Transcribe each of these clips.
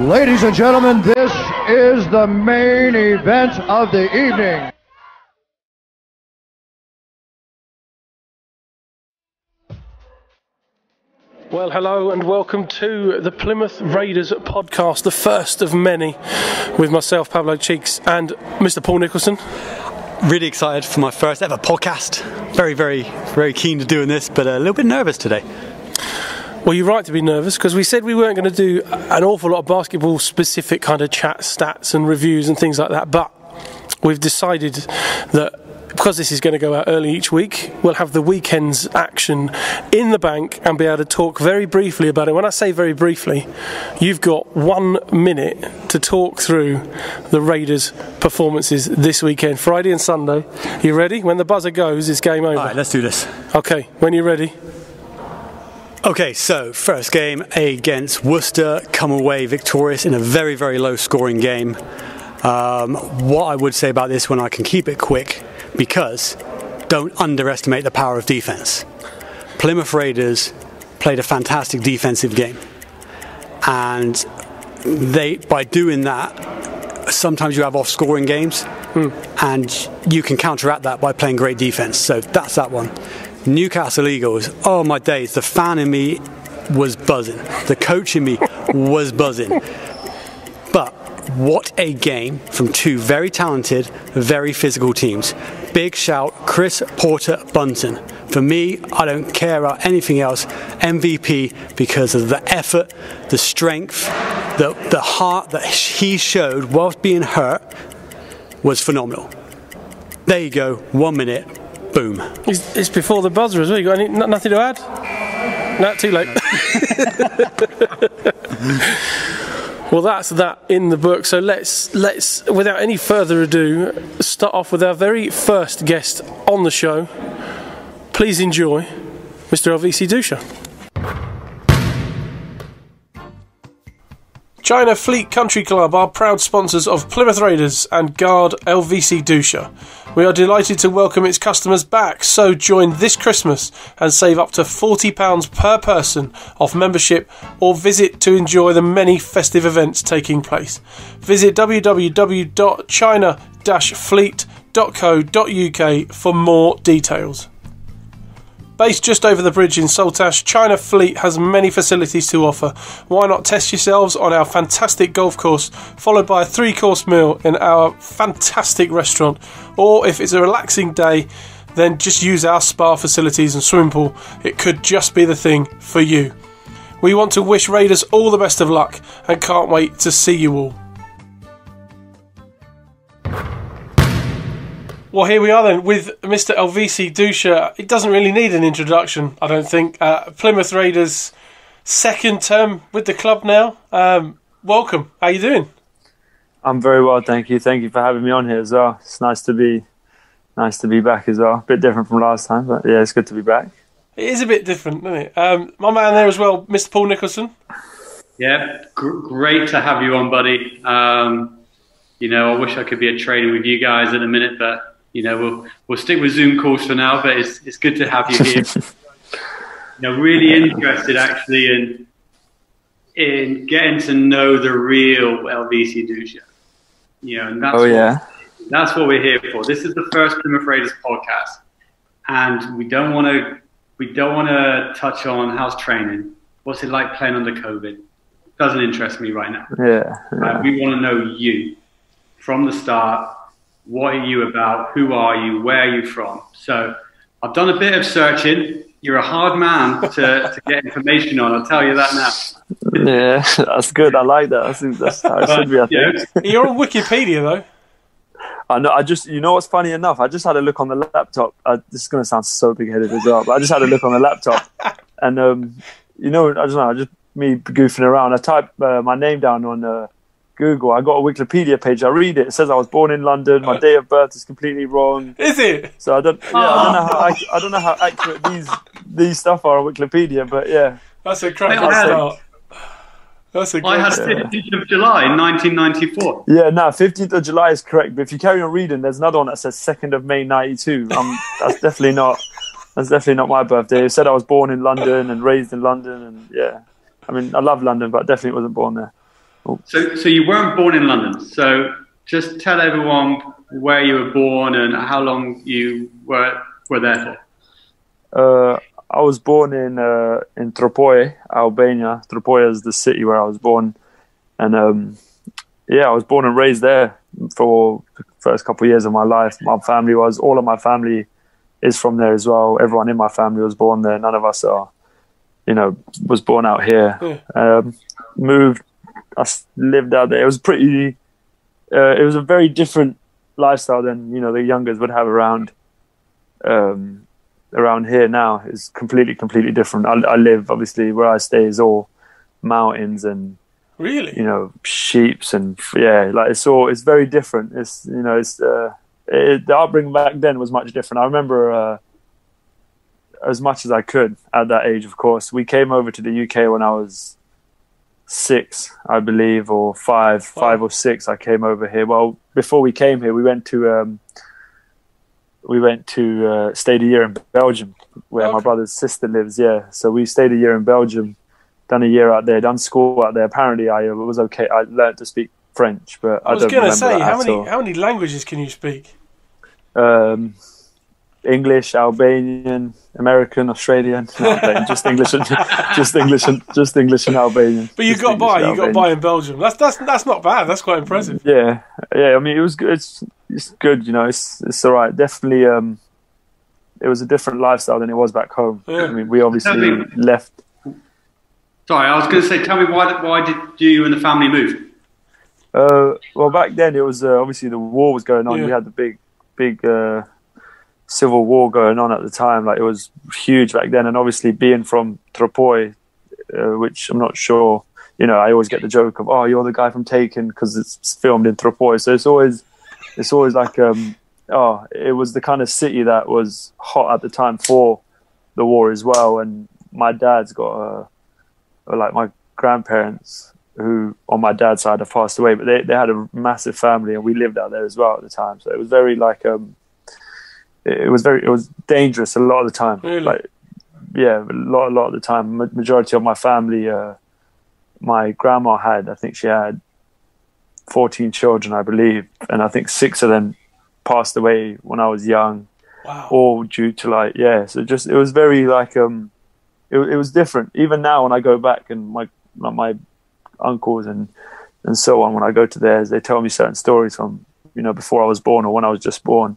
Ladies and gentlemen, this is the main event of the evening. Well, hello and welcome to the Plymouth Raiders podcast, the first of many, with myself, Pablo Cheeks, and Mr. Paul Nicholson. Really excited for my first ever podcast. Very, very, very keen to doing this, but a little bit nervous today. Well, you're right to be nervous because we said we weren't going to do an awful lot of basketball specific kind of chat, stats, and reviews and things like that, but we've decided that because this is going to go out early each week, we'll have the weekend's action in the bank and be able to talk very briefly about it. When I say very briefly, you've got one minute to talk through the Raiders' performances this weekend, Friday and Sunday. You ready? When the buzzer goes, it's game over. All right, let's do this. Okay, when you're ready. Okay, so first game against Worcester, come away victorious in a very, very low scoring game. Um, what I would say about this one, I can keep it quick because don't underestimate the power of defense. Plymouth Raiders played a fantastic defensive game, and they by doing that, sometimes you have off scoring games, and you can counteract that by playing great defense. So that's that one. Newcastle Eagles. Oh my days, the fan in me was buzzing. The coach in me was buzzing. But what a game from two very talented, very physical teams. Big shout, Chris Porter Bunton. For me, I don't care about anything else. MVP because of the effort, the strength, the, the heart that he showed whilst being hurt was phenomenal. There you go, one minute, boom. It's, it's before the buzzer as well. You got any, nothing to add? No, too late. well, that's that in the book. So let's let's, without any further ado, start off with our very first guest on the show. Please enjoy, Mr. Elvisi Dusha. China Fleet Country Club are proud sponsors of Plymouth Raiders and guard Elvisi Dusha. We are delighted to welcome its customers back, so join this Christmas and save up to £40 per person off membership or visit to enjoy the many festive events taking place. Visit www.china-fleet.co.uk for more details. Based just over the bridge in Saltash, China Fleet has many facilities to offer. Why not test yourselves on our fantastic golf course, followed by a three course meal in our fantastic restaurant? Or if it's a relaxing day, then just use our spa facilities and swimming pool. It could just be the thing for you. We want to wish Raiders all the best of luck and can't wait to see you all. Well, here we are then with Mr. Elvisi Dusha. It doesn't really need an introduction, I don't think. Uh, Plymouth Raiders' second term with the club now. Um, welcome. How are you doing? I'm very well, thank you. Thank you for having me on here as well. It's nice to be nice to be back as well. A bit different from last time, but yeah, it's good to be back. It is a bit different, isn't it? Um, my man there as well, Mr. Paul Nicholson. Yeah, gr- great to have you on, buddy. Um, you know, I wish I could be at training with you guys in a minute, but you know, we'll we'll stick with Zoom calls for now. But it's it's good to have you here. you know, really interested actually in in getting to know the real Elvisi Dusha. You know, and that's Oh what- yeah, that's what we're here for. This is the first Plymouth Raiders podcast, and we don't want to we don't want to touch on how's training. What's it like playing under COVID? Doesn't interest me right now. yeah. Uh, we want to know you from the start. What are you about? Who are you? Where are you from? So I've done a bit of searching. You're a hard man to, to get information on. I'll tell you that now. Yeah, that's good. I like that. I think that's how it should be. I You think. know, You're on Wikipedia though. I know. I just, you know, what's funny enough? I just had a look on the laptop. Uh, this is going to sound so big-headed as well, but I just had a look on the laptop, and um, you know, I don't know. I just me goofing around. I typed uh, my name down on uh, Google. I got a Wikipedia page. I read it. It says I was born in London. My date of birth is completely wrong. Is it? So I don't. Yeah, I don't know how. ac- I don't know how accurate these these stuff are on Wikipedia, but yeah. That's a cracking I had- start. That's a I great had start. 15th of July, 1994. Yeah, no, 15th of July is correct. But if you carry on reading, there's another one that says 2nd of May 92. Um, that's definitely not. That's definitely not my birthday. It said I was born in London and raised in London, and yeah, I mean I love London, but definitely wasn't born there. So, so you weren't born in London. So, just tell everyone where you were born and how long you were were there for. Uh, I was born in uh, in Tropoi, Albania. Tropoi is the city where I was born, and um, yeah, I was born and raised there for the first couple of years of my life. My family was all of my family is from there as well. Everyone in my family was born there. None of us are, you know, was born out here. Yeah. Um, moved, I lived out there. It was pretty. Uh, it was a very different lifestyle than you know the youngers would have around. Um, around here now is completely, completely different. I, I live obviously where I stay is all mountains and really you know sheep's and yeah like it's all it's very different it's you know it's uh it, the upbringing back then was much different i remember uh as much as i could at that age of course we came over to the uk when i was six i believe or five wow. five or six i came over here well before we came here we went to um we went to uh, stayed a year in belgium where okay. my brother's sister lives yeah so we stayed a year in belgium done a year out there, done school out there. Apparently, I was okay. I learned to speak French, but I, I was going to say, how many all. how many languages can you speak? Um, English, Albanian, American, Australian. No, just English and just English and just English and Albanian. But you just got English by. You got by in Belgium. That's that's that's not bad. That's quite impressive. Yeah, yeah. I mean, it was good. It's, it's good. You know, it's it's all right. Definitely. Um, it was a different lifestyle than it was back home. Yeah. I mean, we obviously left Sorry, I was going to say, tell me why why did you and the family move? Uh, well, back then it was uh, obviously the war was going on. Yeah. We had the big, big uh, civil war going on at the time. Like it was huge back then, and obviously being from Tropoi, uh, which I'm not sure. You know, I always get the joke of, "Oh, you're the guy from Taken" because it's filmed in Tropoi. So it's always, it's always like, um, oh, it was the kind of city that was hot at the time for the war as well. And my dad's got a like my grandparents who on my dad's side have passed away, but they, they had a massive family and we lived out there as well at the time. So it was very like um, it, was very it was dangerous a lot of the time. Really? Like yeah, a lot a lot of the time. Majority of my family, uh, my grandma had I think she had fourteen children, I believe, and I think six of them passed away when I was young. Wow. All due to like yeah, so just it was very like um it, it was different. Even now, when I go back and my my uncles and and so on, when I go to theirs, they tell me certain stories from you know before I was born or when I was just born,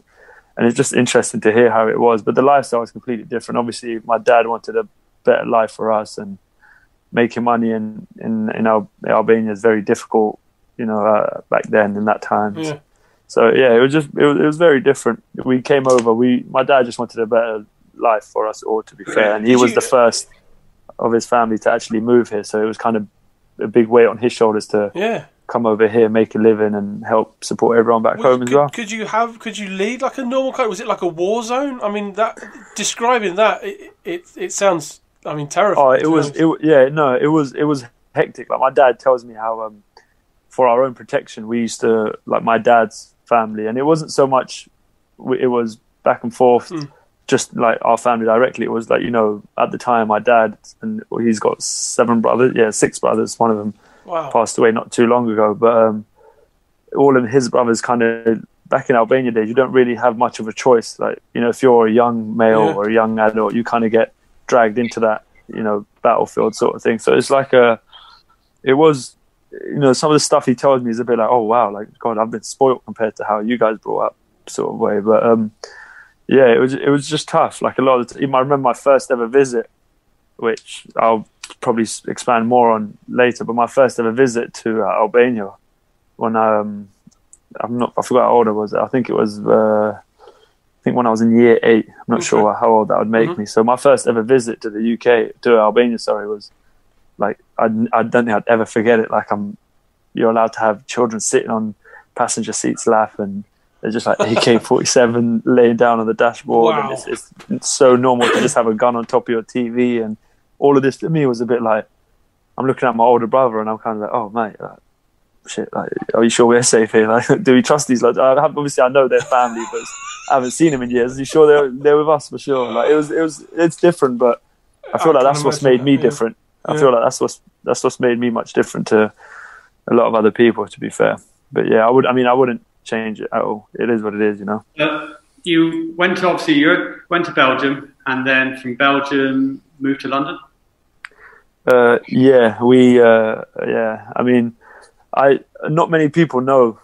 and it's just interesting to hear how it was. But the lifestyle was completely different. Obviously, my dad wanted a better life for us, and making money in in in Albania is very difficult. You know, uh, back then in that time. Yeah. So yeah, it was just it was, it was very different. We came over. We my dad just wanted a better life for us all, to be fair. And he was the first of his family to actually move here, so it was kind of a big weight on his shoulders to yeah. Come over here, make a living, and help support everyone back home could, as well. Could you have? Could you lead like a normal country? Was it like a war zone? I mean, that describing that it it, it sounds. I mean, terrifying. Oh, it was. It, yeah, no, it was. It was hectic. Like my dad tells me how, um, for our own protection, we used to like my dad's family, and it wasn't so much. It was back and forth. Mm just like our family directly. It was like you know at the time my dad and he's got seven brothers, yeah, six brothers. One of them wow. passed away not too long ago, but um, all of his brothers kind of back in Albania days. You don't really have much of a choice. Like you know if you're a young male yeah. or a young adult, you kind of get dragged into that you know battlefield sort of thing. So it's like a it was you know some of the stuff he tells me is a bit like oh wow like God I've been spoiled compared to how you guys brought up sort of way, but um yeah, it was it was just tough. Like a lot of, the I remember my first ever visit, which I'll probably expand more on later. But my first ever visit to uh, Albania, when um, I'm not, I forgot how old I was. I think it was, uh, I think when I was in year eight. I'm not okay. sure how old that would make mm-hmm. me. So my first ever visit to the UK, to Albania, sorry, was like I, I don't think I'd ever forget it. Like I'm, you're allowed to have children sitting on passenger seats laughing. and they're just like AK 47 laying down on the dashboard. Wow. And it's, it's, it's, so normal to just have a gun on top of your TV. And all of this to me was a bit like, I'm looking at my older brother and I'm kind of like, oh, mate, like, shit, like, are you sure we're safe here? Like, do we trust these Like, I have, obviously, I know their family, but I haven't seen them in years. Are you sure they're, they're with us for sure? Like, it was, it was, it's different, but I feel I like that's what's made me yeah. different. I yeah. feel like that's what's, that's what's made me much different to, a lot of other people. To be fair, but yeah, I would. I mean, I wouldn't change it at all. It is what it is, you know. Uh, you went to obviously you went to Belgium, and then from Belgium moved to London. Uh, yeah, we. Uh, yeah, I mean, I not many people know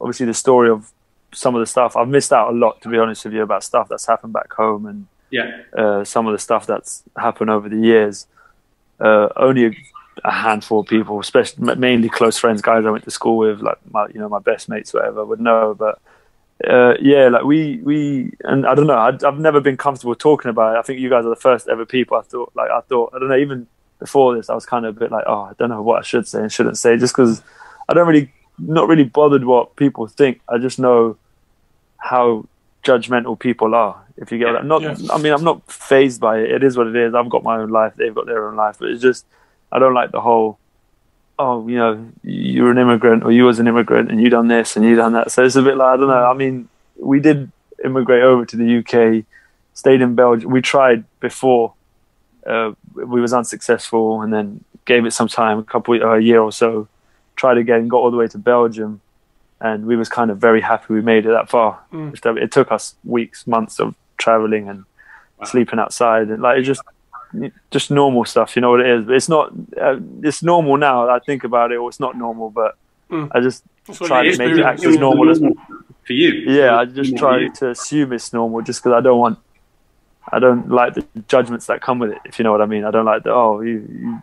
obviously the story of some of the stuff. I've missed out a lot, to be honest with you, about stuff that's happened back home and Yeah. uh, some of the stuff that's happened over the years. Uh, only a, a handful of people, especially mainly close friends, guys I went to school with, like my you know my best mates, whatever, would know. But uh, yeah, like we we and I don't know, I, I've never been comfortable talking about it. I think you guys are the first ever people I thought like I thought I don't know even before this I was kind of a bit like oh I don't know what I should say and shouldn't say just because I don't really not really bothered what people think. I just know how judgmental people are. If you get that, not Yeah. I mean I'm not phased by it. It is what it is. I've got my own life. They've got their own life. But it's just I don't like the whole. Oh, you know, you're an immigrant, or you was an immigrant, and you done this and you done that. So it's a bit like I don't know. I mean, we did immigrate over to the UK, stayed in Belgium. We tried before, uh, we was unsuccessful, and then gave it some time, a couple, uh, a year or so. Tried again, got all the way to Belgium, and we was kind of very happy we made it that far. Uh, It took us weeks, months of traveling and sleeping outside, and like it just just normal stuff. You know what it is, but it's not. Uh, it's normal now. I think about it, or it's not normal, but Mm. I just That's try to is, make it act as normal as for you. yeah, I just try to assume it's normal just because I don't want, I don't like the judgments that come with it. If you know what I mean, I don't like the oh you, you,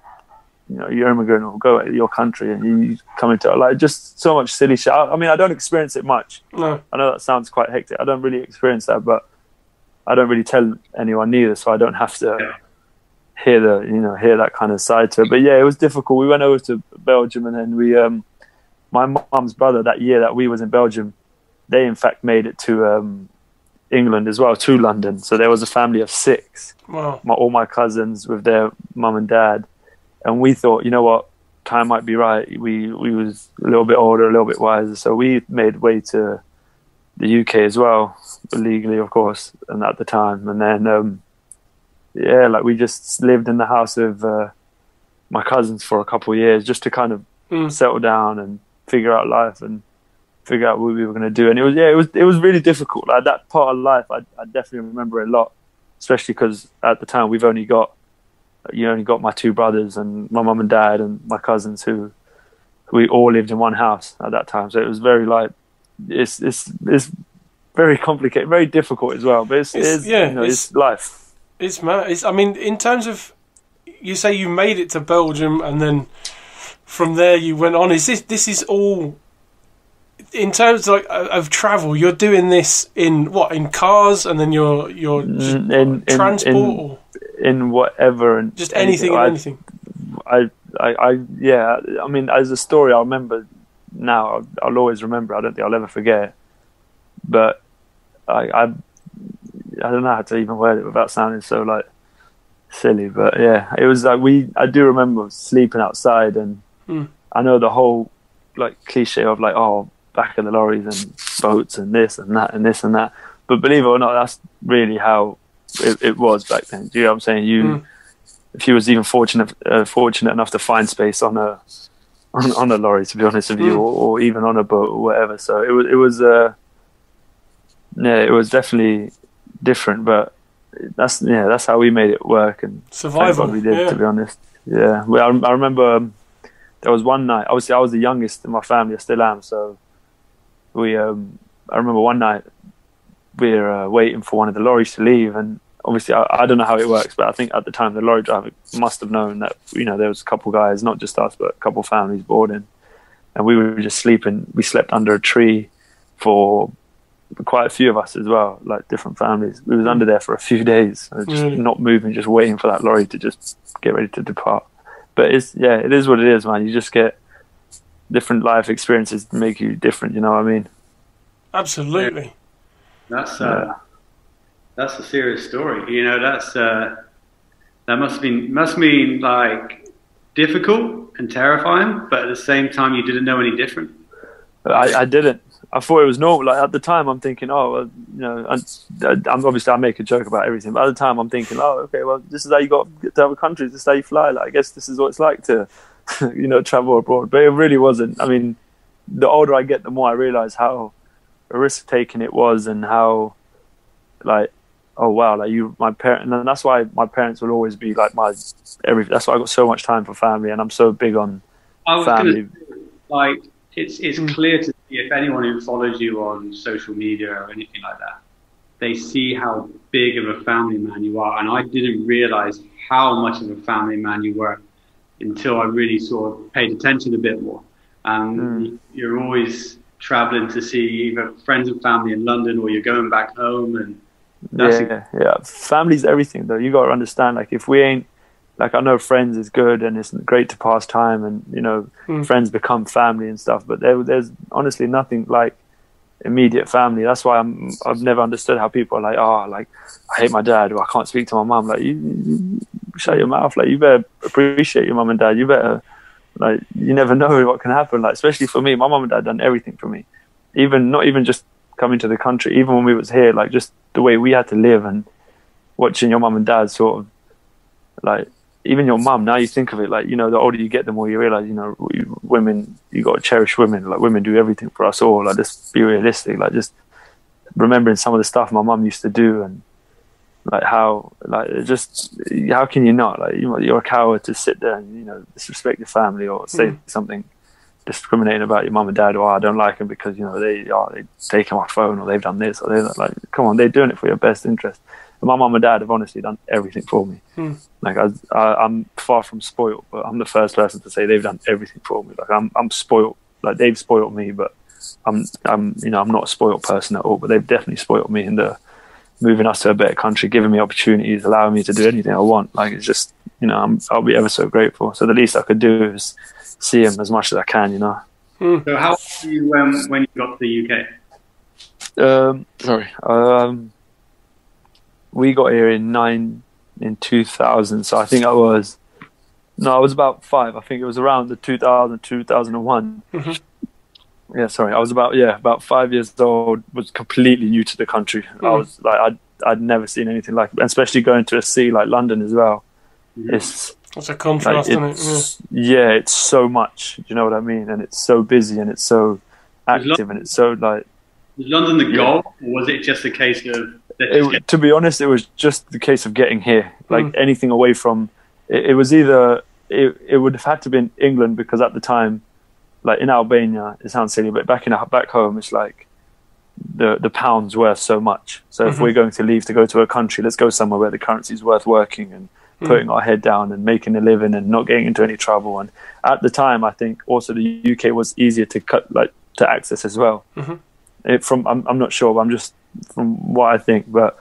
you know, you're immigrant or go to your country and you come into like just so much silly shit. I, I mean, I don't experience it much. No. I know that sounds quite hectic. I don't really experience that, but I don't really tell anyone either, so I don't have to. Hear the you know hear that kind of side to it. But yeah, it was difficult. We went over to Belgium, and then we um, my mom's brother that year that we was in Belgium, they in fact made it to um, England as well, to London. So there was a family of six, Wow. my, all my cousins with their mum and dad, and we thought, you know what, time might be right. We we was a little bit older, a little bit wiser, so we made way to the UK as well, legally of course, and at the time, and then um, yeah, like we just lived in the house of uh, my cousins for a couple of years just to kind of Mm. settle down and figure out life and figure out what we were going to do. And it was yeah, it was it was really difficult. Like that part of life, I, I definitely remember a lot, especially because at the time we've only got you only got my two brothers and my mum and dad and my cousins who we all lived in one house at that time. So it was very like it's it's it's very complicated, very difficult as well. But it's, It's- it's yeah, you know, it's- it's life. It's mad. It's, I mean, in terms of, you say you made it to Belgium and then from there you went on. Is this this is all in terms of, like of travel? You're doing this in what in cars and then you're you're mm, In- transport in- or In whatever and just anything and I- anything. I, I, I, yeah. I mean, as a story, I remember now. I'll, I'll always remember. I don't think I'll ever forget. But I, I, I don't know how to even word it without sounding so like silly. But yeah, it was like we. I do remember sleeping outside, and Hmm. I know the whole like cliche of like oh back of the lorries and boats and this and that and this and that. But believe it or not, that's really how it, it was back then. Do you know what I'm saying? You Hmm. if you was even fortunate uh, fortunate enough to find space on a on, on a lorry, to be honest with you, Mm. or, or even on a boat or whatever. So it was it was uh, yeah, it was definitely different, but that's yeah, that's how we made it work, and Survival. We did. yeah. To be honest, yeah. Well, I, I remember um, there was one night. Obviously, I was the youngest in my family. I still am. So we, um, I remember one night we were uh, waiting for one of the lorries to leave, and obviously I, I don't know how it works, but I think at the time the lorry driver must have known that you know there was a couple guys, not just us, but a couple families boarding, and we were just sleeping. We slept under a tree for quite a few of us as well, like different families. We was under there for a few days, just Really? not moving, just waiting for that lorry to just get ready to depart. But it's yeah, it is what it is, man. You just get different life experiences to make you different. You know what I mean? Absolutely. That's uh, Yeah. that's a serious story. You know, that's uh, that must have been must mean like difficult and terrifying, but at the same time, you didn't know any different. I, I didn't. I thought it was normal. Like at the time, I'm thinking, oh, well, you know, and, I'm obviously I make a joke about everything, but at the time, I'm thinking, oh, okay, well, this is how you got to other countries. This is how you fly. Like, I guess this is what it's like to you know, travel abroad. But it really wasn't. I mean, the older I get, the more I realize how a risk taking it was, and how like oh wow, like you, my parent, and that's why my parents will always be like my every. That's why I got so much time for family, and I'm so big on I was family. gonna, like it's it's mm. clear to if anyone who follows you on social media or anything like that, they see how big of a family man you are, and I didn't realize how much of a family man you were until I really sort of paid attention a bit more. Um, You're always traveling to see either friends and family in London, or you're going back home, and that's yeah, yeah. Family's everything, though. You got to understand. Like, if we ain't, like, I know friends is good and it's great to pass time, and you know, hmm. friends become family and stuff. But there, there's honestly nothing like immediate family. That's why I'm. I've never understood how people are like, oh, like I hate my dad, or I can't speak to my mum. Like, you, you shut your mouth. Like, you better appreciate your mum and dad. You better, like, you never know what can happen. Like, especially for me, my mum and dad done everything for me. Even not even just coming to the country, even when we was here, like just the way we had to live and watching your mum and dad sort of like even your mum now you think of it like you know the older you get the more you realize you know women you got to cherish women like women do everything for us all like just be realistic like just remembering some of the stuff my mum used to do and like how like just how can you not like you, you're a coward to sit there and you know disrespect your family or say hmm. something discriminating about your mum and dad or oh, I don't like them because you know they are they taken my phone or they've done this or they're like come on they're doing it for your best interest my mum and dad have honestly done everything for me. Like I, I I'm far from spoiled but I'm the first person to say they've done everything for me. Like I'm I'm spoiled. Like they've spoiled me but I'm I'm you know I'm not a spoiled person at all but they've definitely spoiled me in the moving us to a better country giving me opportunities allowing me to do anything I want. Like it's just you know I'm, I'll be ever so grateful. So the least I could do is see him as much as I can you know? So how old were you um, when you got to the UK? Um, sorry. Um, we got here in nine in two thousand, so I think I was no, I was about five. I think it was around the 2000, 2001. Mm-hmm. Yeah, sorry, I was about yeah about five years old. Was completely new to the country. I mm. was like I'd I'd never seen anything like, it. And especially going to a city like London as well. Mm-hmm. It's That's a like, contrast, isn't it? it's yeah, it's so much. Do you know what I mean? And it's so busy and it's so active and it's so like Was London the goal, or was it just a case of let's just it, to be honest, it was just the case of getting here. Like mm. anything away from, it, it was either it, it would have had to be in England because at the time, like in Albania, it sounds silly, but back in back home, it's like the the pound's worth so much. So if mm-hmm. we're going to leave to go to a country, let's go somewhere where the currency's worth working and mm. putting our head down and making a living and not getting into any trouble. And at the time, I think also the UK was easier to cut like to access as well. Mm-hmm. It, from I'm I'm not sure, but I'm just from what I think, but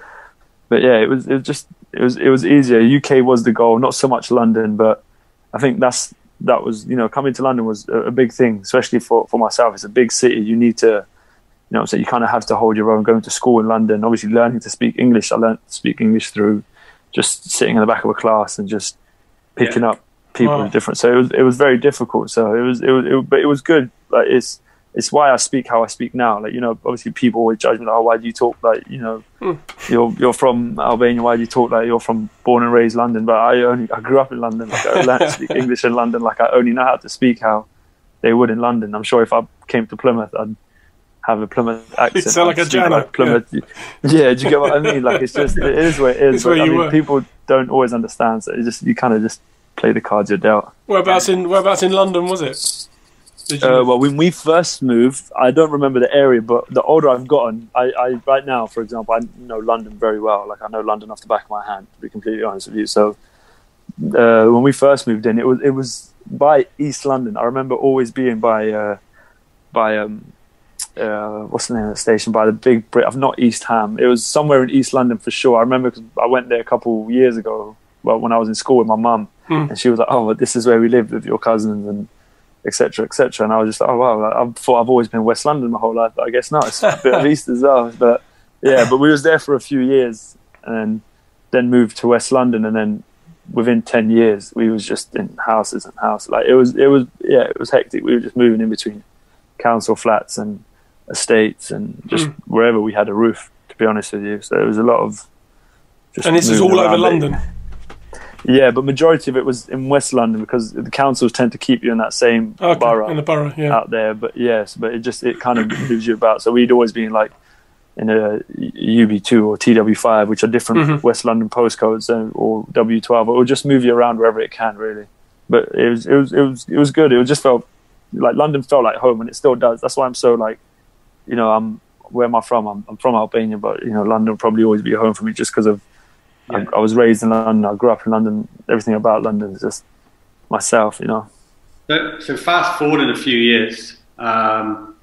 but yeah, it was it was just it was it was easier. UK was the goal, not so much London, but I think that's that was you know coming to London was a, a big thing, especially for for myself. It's a big city. You need to you know, so you kind of have to hold your own. Going to school in London, obviously learning to speak English. I learned to speak English through just sitting in the back of a class and just picking up people different. So it was it was very difficult. So it was it was, it, but it was good. Like it's it's why I speak how I speak now. Like you know, obviously people always judge me like, oh, why do you talk like you know, hmm. you're you're from Albania. Why do you talk like you're from born and raised London? But I only I grew up in London. Like I learned to speak English in London. Like I only know how to speak how they would in London. I'm sure if I came to Plymouth, I'd have a Plymouth accent. sound like I'd a speak Janner, Plymouth. Yeah. do you get what I mean? Like it's just it is where it is. It's where I you mean, were. people don't always understand. So it just you kind of just play the cards you're dealt. Whereabouts in Whereabouts in London was it? Uh, well, when we first moved, I don't remember the area, but the older I've gotten, I, I right now, for example, I know London very well. Like I know London off the back of my hand, to be completely honest with you. So uh, when we first moved in, it was it was by East London. I remember always being by uh, by um, uh, what's the name of the station? By the Big Brit. I've not East Ham. It was somewhere in East London for sure. I remember because I went there a couple years ago. Well, when I was in school with my mum, and she was like, "Oh, but this is where we lived with your cousins and." Etc etc and i was just like oh wow like, i thought i've always been west london my whole life but i guess not. It's a bit of east as well but yeah but we was there for a few years and then moved to west london and then within 10 years we was just in houses and houses. Like it was it was yeah it was hectic. We were just moving in between council flats and estates and just hmm. wherever we had a roof to be honest with you. So it was a lot of just and this is all over. London. Yeah, but majority of it was in West London because the councils tend to keep you in that same Okay, borough in the borough, yeah. out there. But yes, but it just it kind of moves you about. So we'd always be in like in a UB2 or TW5, which are different Mhm. West London postcodes, or W12. It will just move you around wherever it can, really. But it was it was it was it was good. It just felt like London felt like home, and it still does. That's why I'm so like, you know, I'm where am I from? I'm, I'm from Albania, but you know, London will probably always be home for me just because of Yeah. I, I was raised in London. I grew up in London. Everything about London is just myself, you know. So, so fast forward in a few years, um,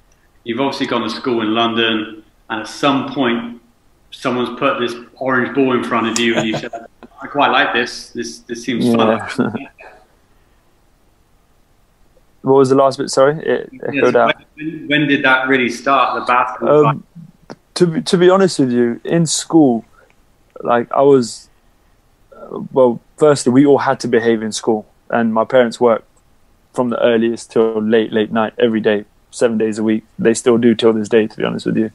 you've obviously gone to school in London, and at some point, someone's put this orange ball in front of you, and you said, "I quite like this. This this seems Yeah. fun." What was the last bit? Sorry, it Yes, out. when, when did that really start? The basketball. Um, to be, to be honest with you, in school, like I was, uh, well, firstly, we all had to behave in school, and my parents worked from the earliest till late, late night every day, seven days a week. They still do till this day, to be honest with you.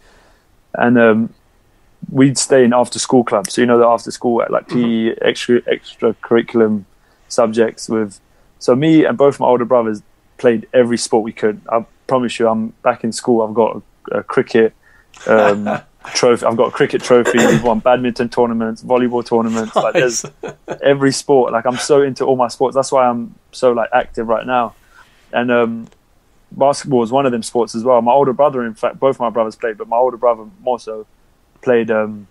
And um, we'd stay in after school clubs. So you know the after school like PE, extra extra curriculum subjects with. So me and both my older brothers played every sport we could. I promise you, I'm back in school. I've got a, a cricket um, trophy. I've got a cricket trophy. We've won badminton tournaments, volleyball tournaments. Like there's every sport. Like I'm so into all my sports. That's why I'm so like active right now. And um, basketball is one of them sports as well. My older brother, in fact, both my brothers played, but my older brother more so played um,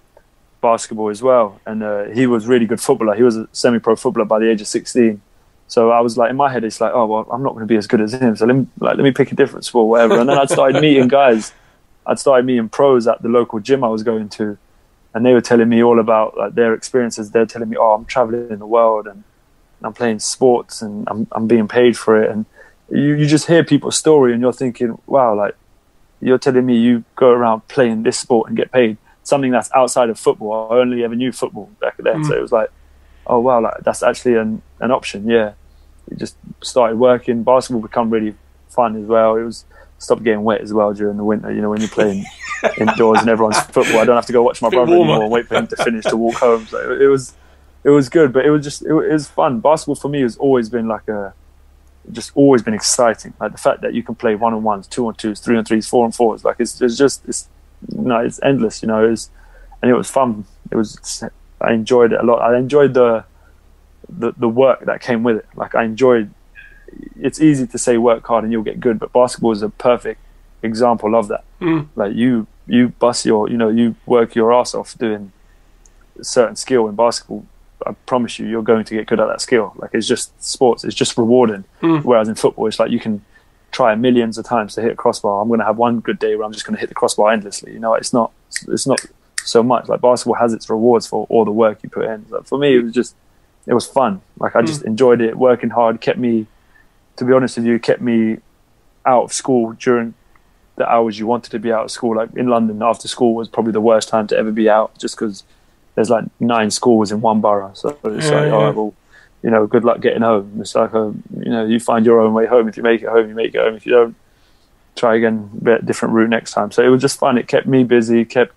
basketball as well. And uh, he was really good footballer. He was a semi-pro footballer by the age of 16. So I was like, in my head, it's like, oh well, I'm not going to be as good as him. So let me like let me pick a different sport, whatever. And then I started meeting guys. I'd started meeting pros at the local gym I was going to, and they were telling me all about like their experiences. They're telling me, oh, I'm traveling in the world and I'm playing sports and I'm I'm being paid for it. And you you just hear people's story and you're thinking, wow, like you're telling me you go around playing this sport and get paid something that's outside of football. I only ever knew football back then, Mm. so it was like, oh wow, like that's actually an an option. Yeah, it just started working. Basketball become really fun as well. It was stopped getting wet as well during the winter. You know when you're playing indoors and everyone's football, I don't have to go watch my brother anymore and wait for him to finish to walk home. So it, was it was good, but it was just it, was fun. Basketball for me has always been like a just always been exciting. Like the fact that you can play one on ones, two on twos, three on threes, four on fours. Like it's, it's just it's no, it's endless. You know, it was, and it was fun. It was I enjoyed it a lot. I enjoyed the the the work that came with it. Like I enjoyed. It's easy to say work hard and you'll get good, but basketball is a perfect example of that. Mm. Like you you bust your you know you work your ass off doing a certain skill in basketball. I promise you, you're going to get good at that skill. Like it's just sports. It's just rewarding. Mm. Whereas in football, it's like you can try millions of times to hit a crossbar. I'm going to have one good day where I'm just going to hit the crossbar endlessly. You know, it's not. It's not so much. Like basketball has its rewards for all the work you put in. Like for me, it was just. It was fun. Like I just enjoyed it. Working hard kept me. To be honest with you, kept me out of school during the hours you wanted to be out of school. Like in London, after school was probably the worst time to ever be out, just because there's like nine schools in one borough. So it's Yeah, like, yeah. all right, well, you know, good luck getting home. It's like a, you know, you find your own way home. If you make it home, you make it home. If you don't, try again, a different route next time. So it was just fun. It kept me busy, kept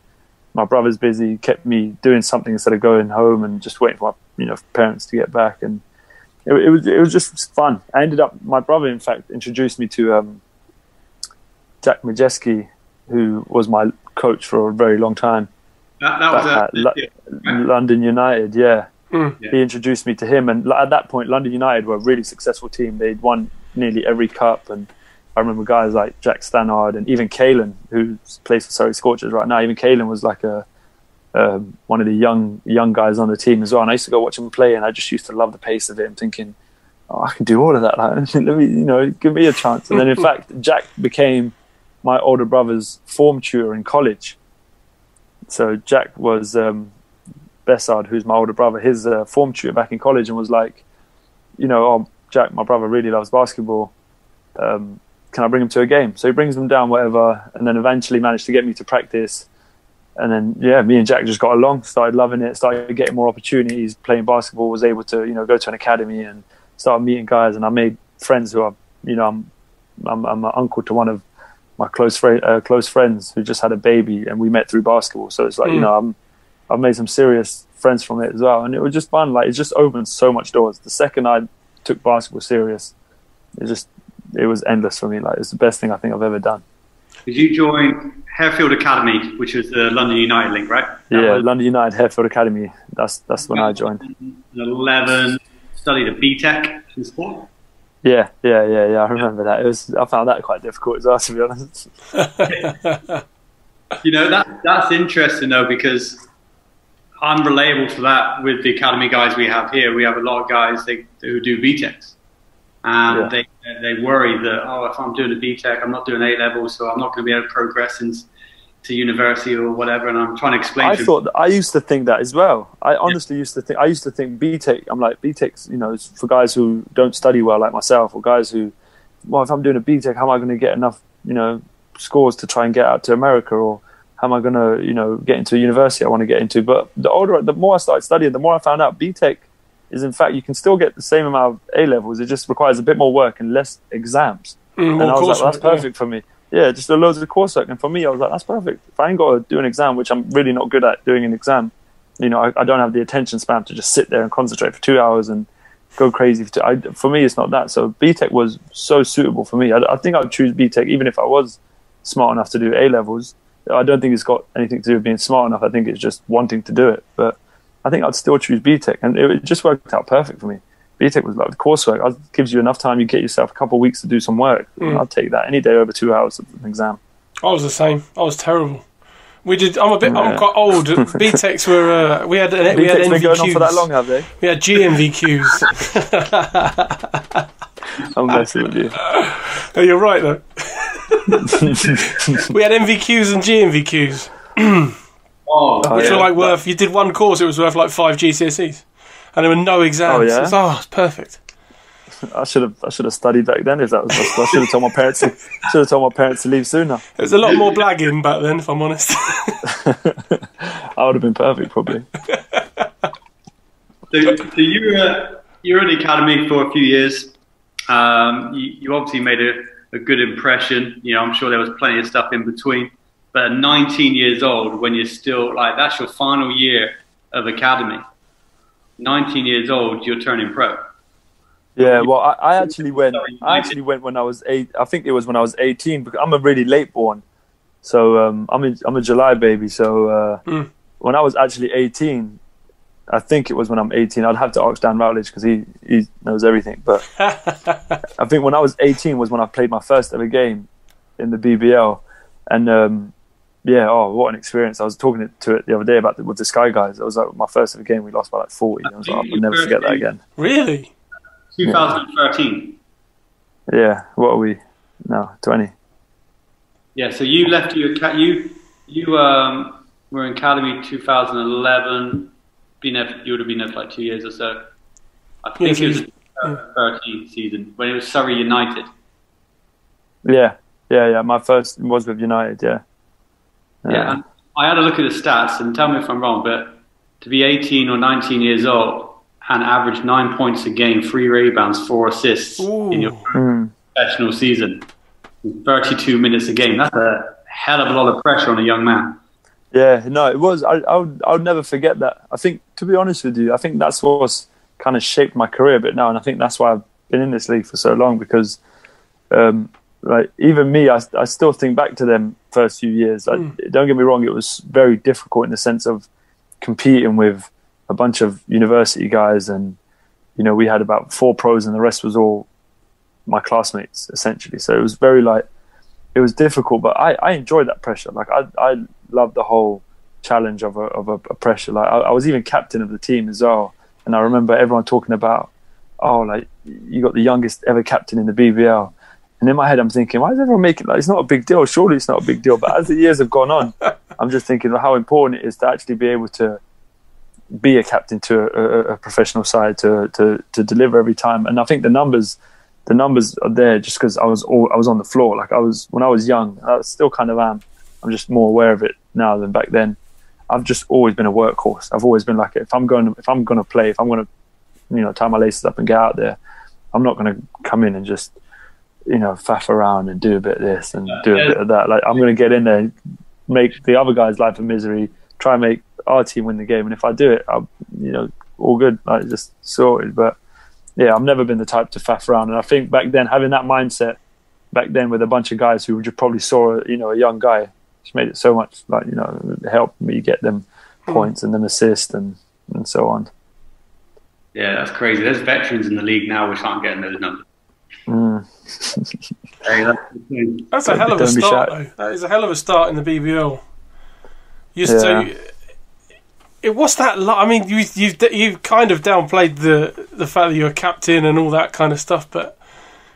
my brothers busy, kept me doing something instead of going home and just waiting for my, you know, parents to get back. And it, it was, it was just fun. I ended up, my brother, in fact, introduced me to um, Jack Majeski, who was my coach for a very long time. That, that was Back a, at London United, yeah. Mm. Yeah. He introduced me to him, and at that point, London United were a really successful team. They'd won nearly every cup, and I remember guys like Jack Stannard and even Kalen, who plays for Surrey Scorchers right now. Even Kalen was like a um, one of the young young guys on the team as well. And I used to go watch him play, and I just used to love the pace of it. I'm thinking, oh, I can do all of that. Like, let me, you know, give me a chance. And then, in fact, Jack became my older brother's form tutor in college. So Jack was um, Bessard, who's my older brother, his uh, form tutor back in college, and was like, you know, oh, Jack, my brother really loves basketball. Um, can I bring him to a game? So he brings them down, whatever, and then eventually managed to get me to practice. And then, yeah, me and Jack just got along, started loving it, started getting more opportunities, playing basketball, was able to, you know, go to an academy and start meeting guys. And I made friends who are, you know, I'm, I'm, I'm an uncle to one of my close friend, uh, close friends who just had a baby, and we met through basketball. So it's like, you Mm. know, I'm, I've made some serious friends from it as well, and it was just fun. Like it just opened so much doors. The second I took basketball serious, it just it was endless for me. Like it's the best thing I think I've ever done. Did you join Harefield Academy, which was the London United link, right? That yeah, was London United Harefield Academy. That's that's when I joined. 11, studied a BTEC in sport. Yeah, yeah, yeah, yeah. I remember that. It was. I found that quite difficult as well, to be honest. You know, that that's interesting though because I'm relatable to that with the academy guys we have here. We have a lot of guys they, who do BTECs. And Yeah. they they worry that oh if I'm doing a BTEC I'm not doing A level so I'm not going to be able to progress into to university or whatever and I'm trying to explain I to thought I used to think that as well. I honestly used to think I used to think BTEC. I'm like BTEC's, you know, is for guys who don't study well like myself, or guys who, well, if I'm doing a BTEC, how am I going to get enough, you know, scores to try and get out to America, or how am I going to, you know, get into a university I want to get into? But the older, the more I started studying, the more I found out BTEC is in fact you can still get the same amount of A levels. It just requires a bit more work and less exams. Mm, and I was like, coursework, that's perfect for me. Yeah, just a loads of coursework. And for me, I was like, that's perfect. If I ain't got to do an exam, which I'm really not good at doing an exam, you know, I, I don't have the attention span to just sit there and concentrate for two hours and go crazy. For, two, I, for me, it's not that. So BTEC was so suitable for me. I, I think I would choose BTEC even if I was smart enough to do A levels. I don't think it's got anything to do with being smart enough. I think it's just wanting to do it. But I think I'd still choose BTEC, and it, it just worked out perfect for me. BTEC was like the coursework. It gives you enough time. You get yourself a couple of weeks to do some work. Mm. I'd take that any day over two hours of an exam. I was the same. I was terrible. We did. I'm a bit. I'm quite old. BTECs were. Uh, we had. Uh, we had BTEC's been going on for that long, have they? We had GNVQs. I'm messing with you. oh, you're right though. we had NVQs and GNVQs, oh, which yeah. were like worth. You did one course, it was worth like five GCSEs, and there were no exams. Oh, yeah? It's, oh, it's perfect. I should have. I should have studied back then. If that was possible, I should have told my parents. To, should have told my parents to leave sooner. It was a lot more blagging back then, if I'm honest. I would have been perfect, probably. So, so you were you were at the academy for a few years. Um, you, you obviously made a, a good impression. You know, I'm sure there was plenty of stuff in between. But 19 years old, when you're still like that's your final year of academy. 19 years old, you're turning pro. Yeah, well, I, I actually went. I actually went when I was eight. I think it was when I was eighteen because I'm a really late born. So um, I'm a, I'm a July baby. So uh, Mm. when I was actually eighteen, I think it was when I'm eighteen. I'd have to ask Dan Rowledge because he he knows everything. But I think when I was eighteen was when I played my first ever game in the BBL, and um, yeah, oh, what an experience! I was talking to it the other day about the, with the Sky guys. It was like my first ever game. We lost by like forty. I was like, I'll never forget that again. really? 2013. Yeah, what are we? No, 20. Yeah, so you left your aca- you you um, were in academy 2011. Been there, you would have been there for like two years or so. I think so it was you- the 13 season when it was Surrey United. Yeah, yeah, yeah. My first was with United, yeah. Yeah, and I had a look at the stats, and tell me if I'm wrong, but to be 18 or 19 years old and average nine points a game, three rebounds, four assists in your Mm. professional season, 32 minutes a game, that's a hell of a lot of pressure on a young man. Yeah, no, it was. I, I, would, I would never forget that. I think, to be honest with you, I think that's what's kind of shaped my career a bit now, and I think that's why I've been in this league for so long because, um, like, even me, I, I still think back to them first few years. Like, hmm. Don't get me wrong, it was very difficult in the sense of competing with a bunch of university guys, and you know, we had about four pros, and the rest was all my classmates essentially. So it was very like it was difficult, but I, I enjoyed that pressure. Like I I loved the whole challenge of a of a, a pressure. Like I, I was even captain of the team as well, and I remember everyone talking about, oh, like you got the youngest ever captain in the BBL. And in my head, I'm thinking, why does everyone make it like it's not a big deal? Surely it's not a big deal. But as the years have gone on, I'm just thinking how important it is to actually be able to be a captain to a, a, a professional side to, to to deliver every time. And I think the numbers the numbers are there just because I was all, I was on the floor. Like I was when I was young, I still kind of am. I'm just more aware of it now than back then. I've just always been a workhorse. I've always been like, if I'm going, to, if I'm going to play, if I'm going to, you know, tie my laces up and get out there, I'm not going to come in and just, you know, faff around and do a bit of this and do a bit of that. Like I'm going to get in there, make the other guy's life a misery, try and make our team win the game, and if I do it, I'm you know all good, like just sorted. But yeah, I've never been the type to faff around, and I think back then having that mindset back then with a bunch of guys who just probably saw you know a young guy, just made it so much like you know helped me get them hmm. points and then assist and and so on. Yeah, that's crazy. There's veterans in the league now which aren't getting those numbers. Hey, that's. That's a hell of a be- don't be start, shy. though. That is a hell of a start in the BBL. You Yeah. so it what's that like? I mean, you you've you've kind of downplayed the the fact that you're a captain and all that kind of stuff, but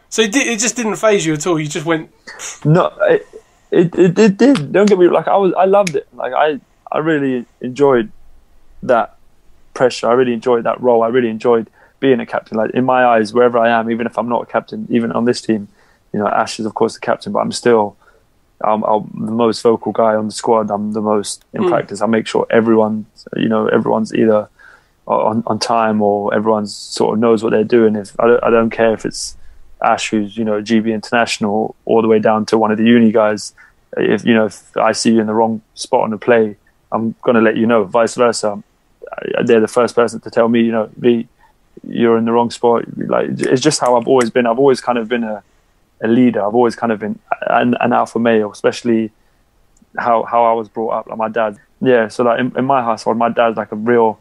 so it, did, it just didn't phase you at all. You just went, No, it, it it it did. Don't get me like I was I loved it. Like I I really enjoyed that pressure. I really enjoyed that role. I really enjoyed being a captain. Like in my eyes, wherever I am, even if I'm not a captain, even on this team, you know, Ash is of course the captain, but I'm still I'm, I'm the most vocal guy on the squad. I'm the most in Mm. practice. I make sure everyone, you know, everyone's either on on time or everyone's sort of knows what they're doing. If I don't, I don't care if it's Ash, who's you know GB international, all the way down to one of the uni guys. If you know if I see you in the wrong spot on the play, I'm gonna let you know. Vice versa, they're the first person to tell me, you know, V, you're in the wrong spot. Like it's just how I've always been. I've always kind of been a, a leader. I've always kind of been an, an alpha male, especially how how I was brought up. Like my dad, yeah. So like in, in my household, my dad's like a real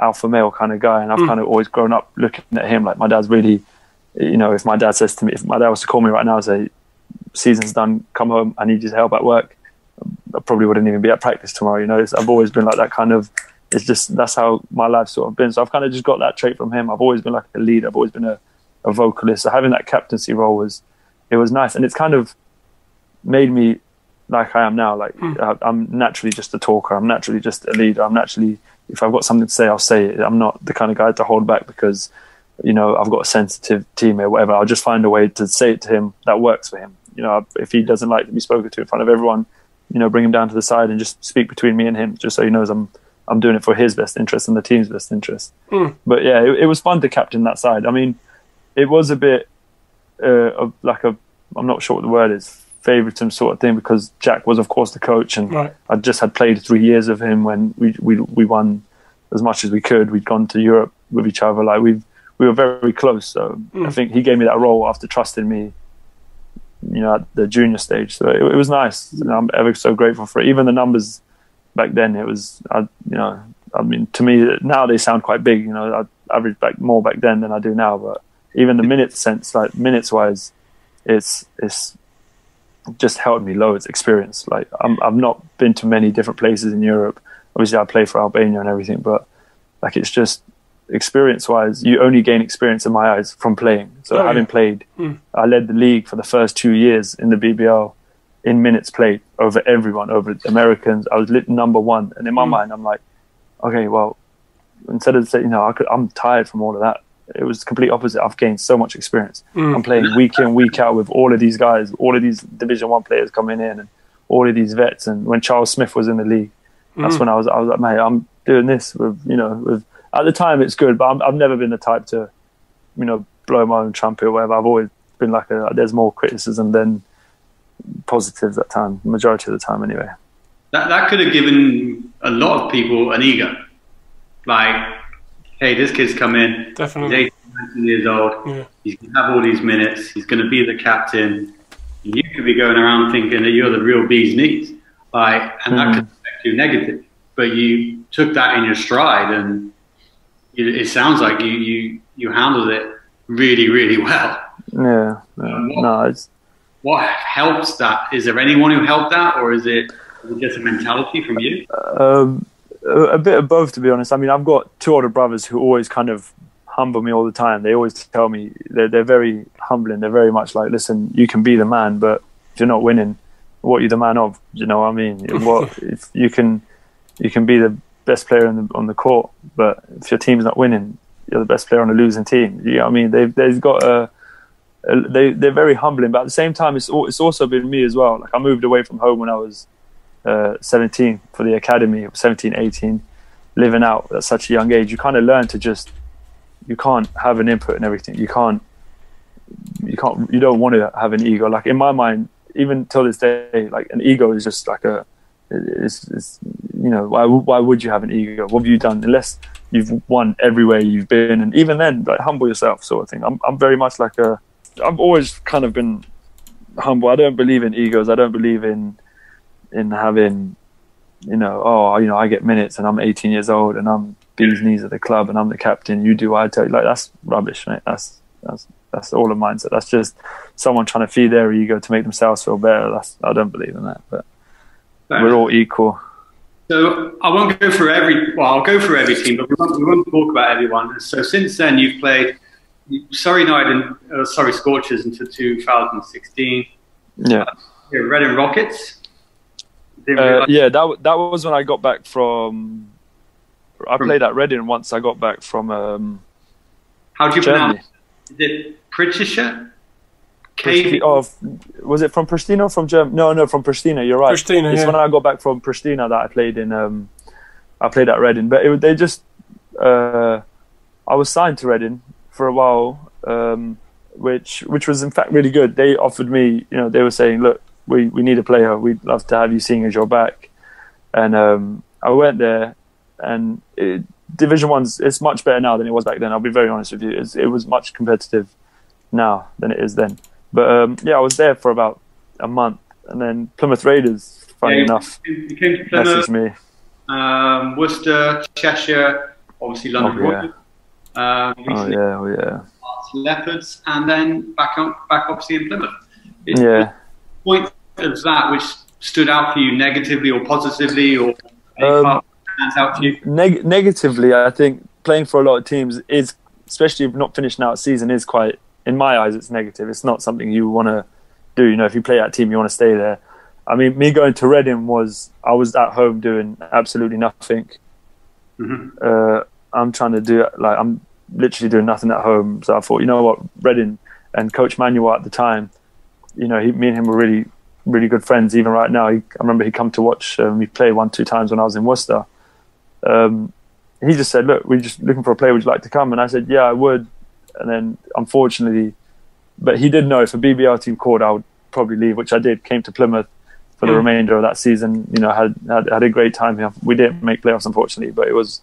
alpha male kind of guy, and I've Mm. kind of always grown up looking at him like my dad's really. You know, if my dad says to me, if my dad was to call me right now and say, "Season's done, come home, I need you to help at work," I probably wouldn't even be at practice tomorrow. You know, it's, I've always been like that kind of. It's just that's how my life's sort of been. So I've kind of just got that trait from him. I've always been like a leader. I've always been a, a vocalist. So having that captaincy role was, it was nice, and it's kind of made me like I am now. Like hmm. I, I'm naturally just a talker. I'm naturally just a leader. I'm naturally, if I've got something to say, I'll say it. I'm not the kind of guy to hold back because, you know, I've got a sensitive teammate, whatever. I'll just find a way to say it to him that works for him. You know, if he doesn't like to be spoken to in front of everyone, you know, bring him down to the side and just speak between me and him, just so he knows I'm I'm doing it for his best interest and the team's best interest. Mm. But yeah, it, it was fun to captain that side. I mean, it was a bit uh, of like a I'm not sure what the word is favoritism sort of thing because Jack was of course the coach and right, I just had played three years of him when we we we won as much as we could. We'd gone to Europe with each other. Like we we were very close. So I think he gave me that role after trusting me. You know, at the junior stage. So it, it was nice. And I'm ever so grateful for it. Even the numbers back then, it was. I, you know, I mean, to me now they sound quite big. You know, I averaged back more back then than I do now. But even the minutes sense, like minutes wise, it's it's just helped me loads experience. Like I'm, I've not been to many different places in Europe. Obviously, I play for Albania and everything, but like it's just experience wise, you only gain experience in my eyes from playing. So Oh, having yeah. played, Mm. I led the league for the first two years in the BBL in minutes played over everyone, over Americans. I was lit number one, and in my Mm. mind, I'm like, okay, well, instead of saying, you know, I could, I'm tired from all of that. It was the complete opposite. I've gained so much experience. Mm. I'm playing week in, week out with all of these guys, all of these Division One players coming in, and all of these vets. And when Charles Smith was in the league, that's Mm. when I was I was like, mate, I'm doing this with you know with. At the time, it's good, but I'm, I've never been the type to, you know, blow my own trumpet or whatever. I've always been like a. There's more criticism than positives at time, majority of the time anyway. That that could have given a lot of people an ego. Like, hey, this kid's come in. Definitely. He's definitely. 18, years old. Yeah. He's going to have all these minutes. He's going to be the captain. You could be going around thinking that you're the real bee's knees. Like, and that Mhm. could affect you negatively. But you took that in your stride, and it, it sounds like you, you, you handled it really, really well. Yeah, yeah. no, it's What helps that? Is there anyone who helped that, or is it, is it just a mentality from you? um, a, bit of both, to be honest. I mean, I've got two older brothers who always kind of humble me all the time. They always tell me they're, they're very humbling. They're very much like, listen, you can be the man, but if you're not winning, what are you the man of? You know what I mean? What if you can you can be the best player on the on the court, but if your team's not winning, you're the best player on a losing team. You know what I mean? They've they've got a they they're very humbling, but at the same time, it's it's also been me as well. Like I moved away from home when I was uh, 17 for the academy, 17, 18, living out at such a young age. You kind of learn to just you can't have an input in everything. You can't you can't you don't want to have an ego. Like in my mind, even till this day, like an ego is just like a it's, it's you know why why would you have an ego? What have you done unless you've won everywhere you've been? And even then, like humble yourself, sort of thing. I'm I'm very much like a. I've always kind of been humble. I don't believe in egos. I don't believe in in having you know oh you know I get minutes and I'm 18 years old and I'm bees knees of the club and I'm the captain. You do what I tell you. Like that's rubbish, mate. That's that's that's all a mindset. That's just someone trying to feed their ego to make themselves feel better. That's I don't believe in that. But we're all equal. So I won't go through every. Well, I'll go for every team, but we won't, we won't talk about everyone. So since then, you've played Surrey United, uh, sorry Scorchers until 2016. Yeah. Uh, Reading Rockets. Uh, yeah, that that was when I got back from. I played at Reading once. I got back from. Um, How do you Germany. pronounce? Is it Pritisha? Pristi- oh, was it from Pristina or from Germany? No, no, from Pristina. You're right. Pristina, It's yeah. when I got back from Pristina that I played in. Um, I played at Reading, but it, they just. Uh, I was signed to Reading for a while, um, which which was in fact really good. They offered me, you know, they were saying, "Look, we, we need a player. We'd love to have you, seeing as you're back." And um, I went there, and it, Division One's it's much better now than it was back then. I'll be very honest with you. It's, it was much competitive now than it is then. But um, yeah, I was there for about a month, and then Plymouth Raiders, funny Yeah, enough, came to Plymouth, messaged me. um, Worcester, Cheshire, obviously London Oh, yeah. Um, Oh yeah, oh yeah, Leopards, and then back on, back obviously in Plymouth. Is yeah. point of that which stood out for you negatively or positively, or Um, stands out to you? Neg- negatively, I think playing for a lot of teams is, especially if not finishing out a season, is quite. In my eyes, it's negative. It's not something you want to do. You know, if you play that team, you want to stay there. I mean, me going to Reading was I was at home doing absolutely nothing. Mhm. Uh, I'm trying to do like I'm literally doing nothing at home. So I thought, you know what, Reading and Coach Manuel at the time, you know, he, me and him were really, really good friends. Even right now, he, I remember he come to watch um, me play one, two times when I was in Worcester. Um, he just said, "Look, we're just looking for a player. Would you like to come?" And I said, "Yeah, I would." And then, unfortunately, but he did know if a BBL team called, I would probably leave, which I did. Came to Plymouth for the Mm. remainder of that season. You know, had, had had a great time here. We didn't make playoffs, unfortunately, but it was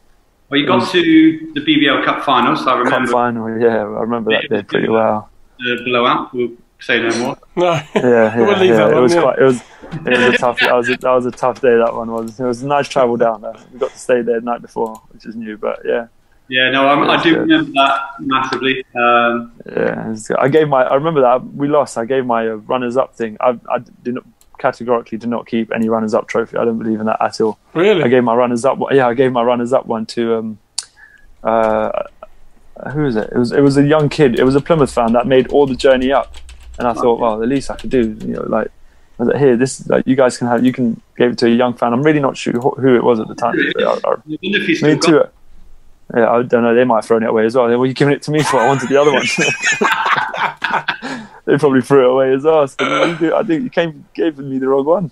Well, you got to the BBL Cup final, so I cup remember final. Yeah, I remember that day pretty well. the blowout. We'll say no more. No. Yeah, yeah, We'll leave yeah. that it one, was yeah. quite. It was. It was a tough. That was a, that was a tough day. That one was. It was a nice travel down there. We got to stay there the night before, which is new. But yeah, Yeah, no, I, I do good. remember that massively. Um, yeah. I gave my. I remember that we lost. I gave my uh, runners-up thing. I, I did not categorically did not keep any runners-up trophy. I don't believe in that at all. Really? I gave my runners-up. one- Yeah, I gave my runners-up one to. Um, uh, who is it? It was. It was a young kid. It was a Plymouth fan that made all the journey up, and I thought, well, the least I could do, you know, like. I was like, here, this like you guys can have. You can give it to a young fan. I'm really not sure who who it was at the time. But I, I, I wonder if you me too. Yeah, I don't know. They might have thrown it away as well. What are you giving it to me for? I wanted the other one. they probably threw it away as well. So what do you do? I think you came gave me the wrong one.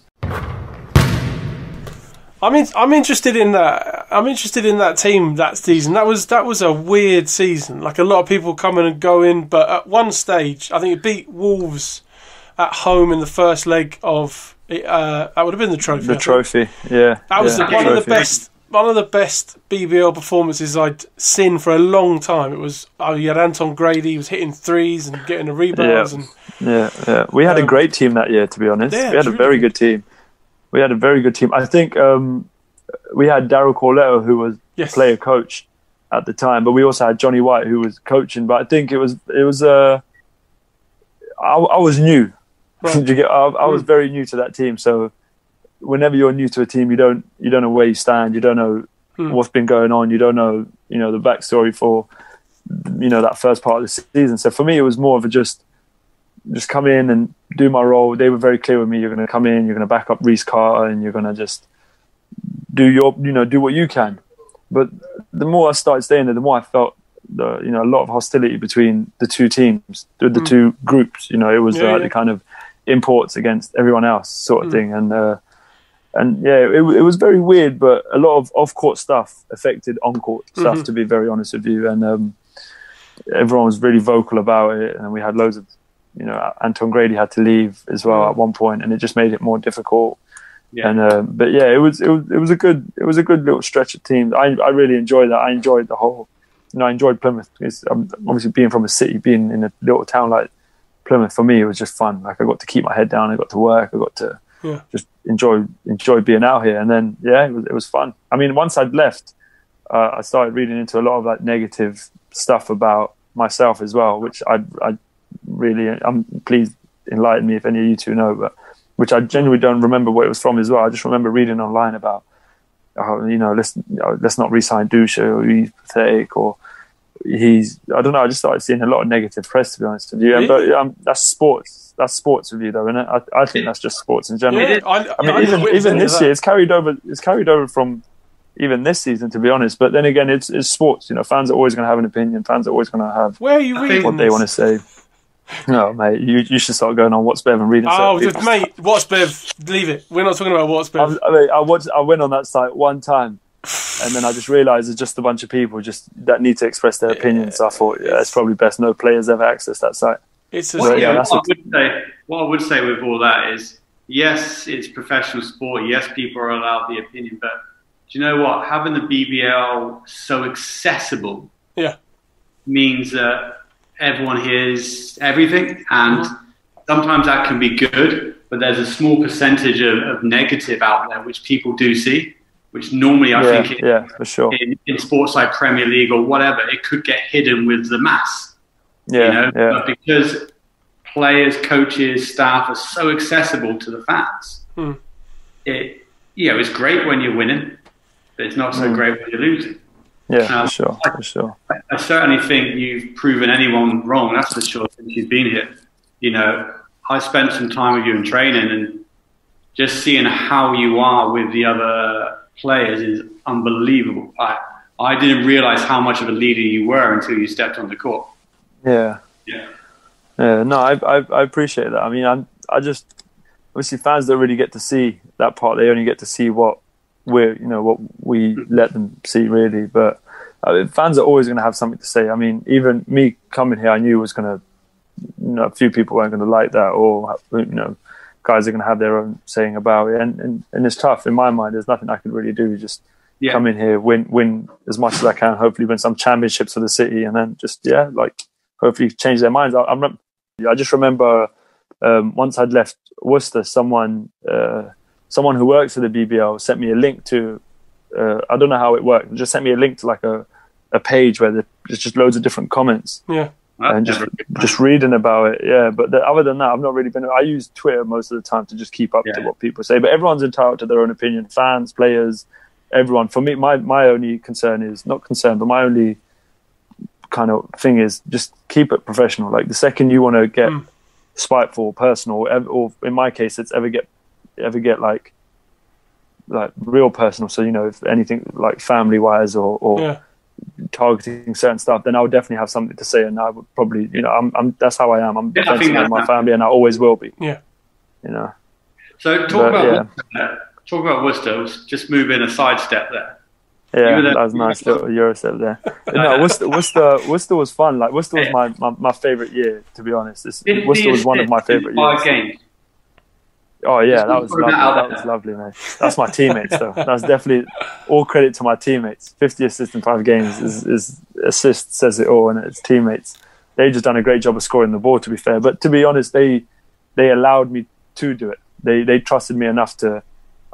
I mean, I'm interested in that. I'm interested in that team that season. That was that was a weird season. Like a lot of people coming and going, but at one stage, I think it beat Wolves at home in the first leg of. Uh, that would have been the trophy. The trophy, yeah. That was yeah, the, one of the best. One of the best BBL performances I'd seen for a long time. It was oh, you had Anton Grady, he was hitting threes and getting the rebounds, Yeah. and Yeah, yeah. We had a Um, great team that year, to be honest. yeah, we had a really very good. team. We had a very good team. I think um, we had Daryl Corletto, who was yes, player coach at the time, but we also had Johnny White, who was coaching. But I think it was it was uh, I, I was new. Right. I, I was very new to that team, so whenever you're new to a team, you don't you don't know where you stand. You don't know Hmm. what's been going on. You don't know you know the backstory for you know that first part of the season. So for me, it was more of a just just come in and do my role. They were very clear with me. You're going to come in. You're going to back up Reese Carter, and you're going to just do your you know do what you can. But the more I started staying there, the more I felt the you know a lot of hostility between the two teams, the, the Mm. two groups. You know, it was Yeah, uh, yeah. the kind of imports against everyone else sort of Mm. thing, and uh, and yeah, it, it was very weird. But a lot of off court stuff affected on court stuff. Mhm. To be very honest with you, and um, everyone was really vocal about it, and we had loads of you know Anton Grady had to leave as well Mm. at one point, and it just made it more difficult. Yeah. And uh, but yeah, it was it was it was a good it was a good little stretch of teams. I I really enjoyed that. I enjoyed the whole. You know, I enjoyed Plymouth. It's, um, obviously, being from a city, being in a little town like Plymouth, for me, it was just fun. Like I got to keep my head down. I got to work. I got to Yeah. just enjoy enjoy being out here. And then yeah, it was it was fun. I mean, once I'd left, uh, I started reading into a lot of like negative stuff about myself as well, which I I really I'm please enlighten me if any of you two know, but which I genuinely don't remember what it was from as well. I just remember reading online about oh, you know let's you know, let's not re-sign Dusha or he's pathetic or he's I don't know. I just started seeing a lot of negative press to be honest with you. And, but um, that's sports. That's sports with you though, isn't it? I, I think that's just sports in general. Yeah, I, I mean, I even even this year, it's carried over. It's carried over from even this season, to be honest. But then again, it's, it's sports. You know, fans are always going to have an opinion. Fans are always going to have Where are you reading think what they want to say. No, mate, you you should start going on what's better and reading. Oh, just, mate, what's Bev? Leave it. We're not talking about what's I, Bev. I, mean, I, watched, I went on that site one time, and then I just realised it's just a bunch of people just that need to express their opinions. So I thought, yeah, it's probably best no players ever access that site. It's a, Well, yeah, yeah, what, I would say, what I would say with all that is, yes, it's professional sport. Yes, people are allowed the opinion, but do you know what? Having the BBL so accessible yeah. means that everyone hears everything, and sometimes that can be good. But there's a small percentage of, of negative out there which people do see, which normally I yeah, think in, yeah, for sure. in, in sports like Premier League or whatever, it could get hidden with the mass Yeah, you know, yeah, but because players, coaches, staff are so accessible to the fans, Hmm. it you know it's great when you're winning, but it's not so Hmm. great when you're losing. yeah, um, for sure, for sure. I, I certainly think you've proven anyone wrong. That's for sure since you've been here. You know, I spent some time with you in training, and just seeing how you are with the other players is unbelievable. I I didn't realize how much of a leader you were until you stepped on the court. Yeah. Yeah. Yeah, no, I, I I appreciate that. I mean, I'm I just obviously fans don't really get to see that part. They only get to see what we're you know what we mm-hmm. let them see really. But I mean, fans are always going to have something to say. I mean, even me coming here, I knew was going to you know a few people weren't going to like that, or you know guys are going to have their own saying about it, and, and and it's tough in my mind. There's nothing I can really do. Just Yeah. come in here, win win as much as I can. Hopefully, win some championships for the city, and then just yeah, like hopefully change their minds. I, I, rem- I just remember um, once I'd left Worcester, someone uh, someone who works for the BBL sent me a link to. Uh, I don't know how it worked. Just sent me a link to like a a page where there's just loads of different comments Yeah. and just just reading about it. Yeah, but the, other than that, I've not really been. I use Twitter most of the time to just keep up to what people say. But everyone's entitled to their own opinion. Fans, players, everyone. For me, my my only concern is not concern, but my only kind of thing is just keep it professional. Like the second you want to get Mm. spiteful, personal, or in my case, it's ever get ever get like like real personal. So you know, if anything like family wise or or Yeah. targeting certain stuff, then I would definitely have something to say, and I would probably, you know, I'm, I'm that's how I am. I'm Yeah, I defensive of my family, and I always will be. Yeah. You know, So talk But, about yeah. Worcester. Talk about Worcester. Just move in a sidestep there. Yeah, that was nice little Euro step there. no, Worcester, Worcester, Worcester was fun. Like Worcester was my, my, my favorite year, to be honest. This, Worcester was one of my favorite Five years. games. Oh yeah, that was lovely. that That was lovely, man. That's my teammates, though. That's definitely all credit to my teammates. Fifty assists in five games is, is assist says it all, and it's teammates. They just done a great job of scoring the ball. To be fair, but to be honest, they they allowed me to do it. They they trusted me enough to.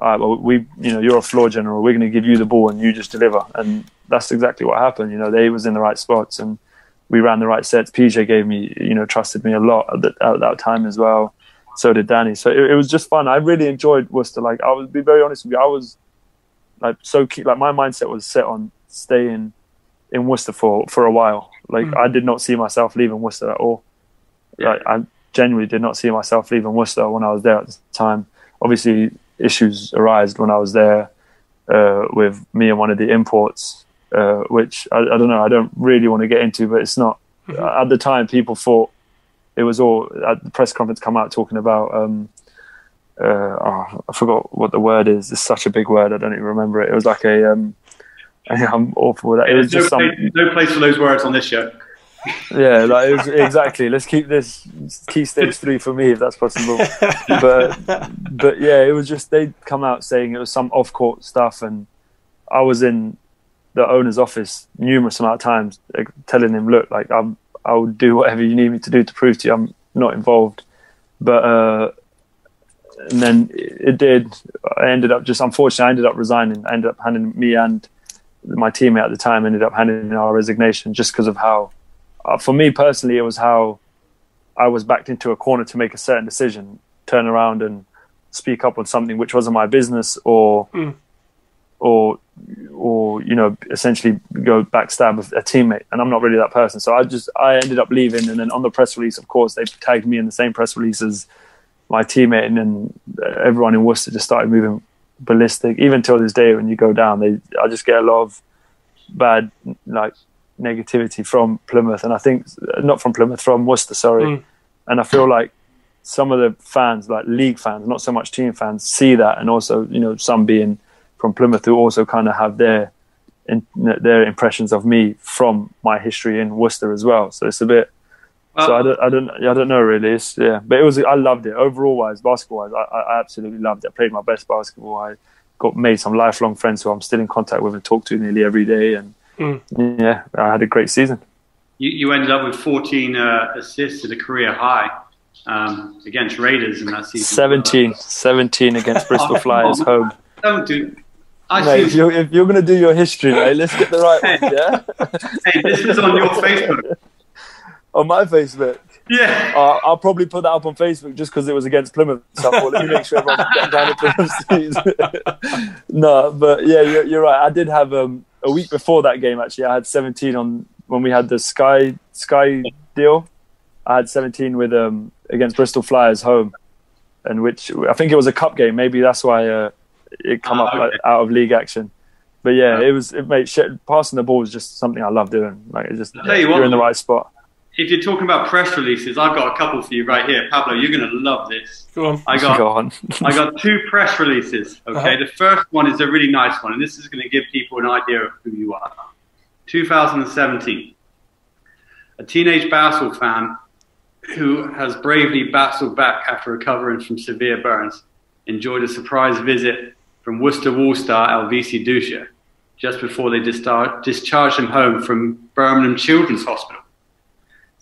Right, well, we you know you're a floor general. We're going to give you the ball and you just deliver, and that's exactly what happened. You know, they was in the right spots and we ran the right sets. PJ gave me, you know, trusted me a lot at, that at that time as well. So did Danny. So it, it was just fun. I really enjoyed Worcester. Like I will be very honest with you, I was like so key, like my mindset was set on staying in Worcester for for a while. Like Mm. I did not see myself leaving Worcester at all. Yeah. Like I genuinely did not see myself leaving Worcester when I was there at the time. Obviously, issues arised when I was there uh, with me and one of the imports, uh, which I, I don't know. I don't really want to get into, but it's not. At the time, people thought it was all at the press conference come out talking about. Um, uh, oh, I forgot what the word is. It's such a big word. I don't even remember it. It was like a. Um, I'm awful with that. It was There's just no, some. place, no place for those words on this show. Yeah, like was, exactly. Let's keep this key stage three for me if that's possible. But but yeah, it was just they'd come out saying it was some off court stuff, and I was in the owner's office numerous amount of times, like, telling him, "Look, like I'm, I will do whatever you need me to do to prove to you I'm not involved." But uh, and then it did. I ended up just unfortunately, I ended up resigning. I ended up handing me and my teammate at the time ended up handing in our resignation just because of how, uh, for me personally, it was how I was backed into a corner to make a certain decision, turn around and speak up on something which wasn't my business, or Mm. or or you know essentially go backstab a, a teammate. And I'm not really that person, so I just I ended up leaving. And then on the press release, of course, they tagged me in the same press release as my teammate, and then everyone in Worcester just started moving ballistic. Even till this day, when you go down, they I just get a lot of bad like negativity from Plymouth, and I think not from Plymouth, from Worcester, sorry. Mm. And I feel like some of the fans, like league fans, not so much team fans, see that, and also you know some being from Plymouth who also kind of have their in, their impressions of me from my history in Worcester as well. So it's a bit. so I don't, I don't, I don't know really. It's, yeah, but it was. I loved it overall wise, basketball wise. I, I absolutely loved it. I played my best basketball. I got made some lifelong friends who I'm still in contact with and talk to nearly every day. And Mm. yeah, I had a great season. You, you ended up with 14 uh, assists at a career high um, against Raiders in that season. 17, 17 against Bristol Flyers home. Don't do. I Mate, if see. you're, if you're going to do your history, mate, let's get the right one, yeah? Hey, this is on your Facebook. On my Facebook. Yeah. Uh, I'll probably put that up on Facebook just because it was against Plymouth. So I thought, let me make sure everyone's getting down to Plymouth seats. no, but yeah, you're, you're right. I did have um, a week before that game. Actually, I had 17 on when we had the Sky Sky deal. I had 17 with um, against Bristol Flyers home, and which I think it was a cup game. Maybe that's why uh, it come Ah, up like, out of league action. But yeah, Yeah. it was it made shit, passing the ball was just something I love doing. Like it just I'll you you're what, in the right spot. If you're talking about press releases, I've got a couple for you right here. Pablo, you're going to love this. Go on. I got Go on. I got two press releases. Okay, Uh-huh. the first one is a really nice one, and this is going to give people an idea of who you are. 2017, a teenage Basel fan who has bravely battled back after recovering from severe burns enjoyed a surprise visit from Worcester Wolves star Elvisi Dusha just before they distar- discharged him home from Birmingham Children's Hospital.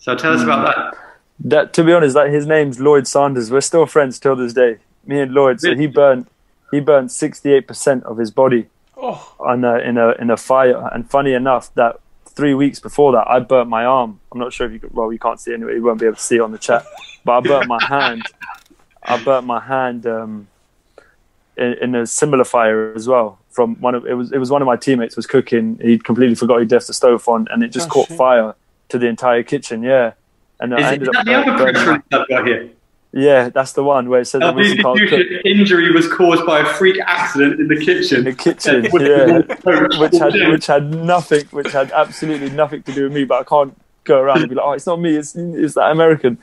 So tell us about that. That to be honest, that his name's Lloyd Sanders. We're still friends till this day. Me and Lloyd. So he burned he burned sixty eight percent of his body Oh, on a, in a in a fire. And funny enough, that three weeks before that, I burnt my arm. I'm not sure if you could, well, you can't see it anyway. You won't be able to see it on the chat. But I burnt my hand. I burnt my hand um, in, in a similar fire as well. From one of it was it was one of my teammates was cooking. He completely forgot he'd left the stove on, and it just Oh, caught shit. fire to the entire kitchen. Yeah, and Is, I ended up that the other burning press release I've got here? yeah, that's the one where it said that Elvisi Wilson can't cook Dusha's injury was caused by a freak accident in the kitchen. in the kitchen. Yeah, which had which had nothing, which had absolutely nothing to do with me. But I can't go around and be like, oh, it's not me, it's it's that American.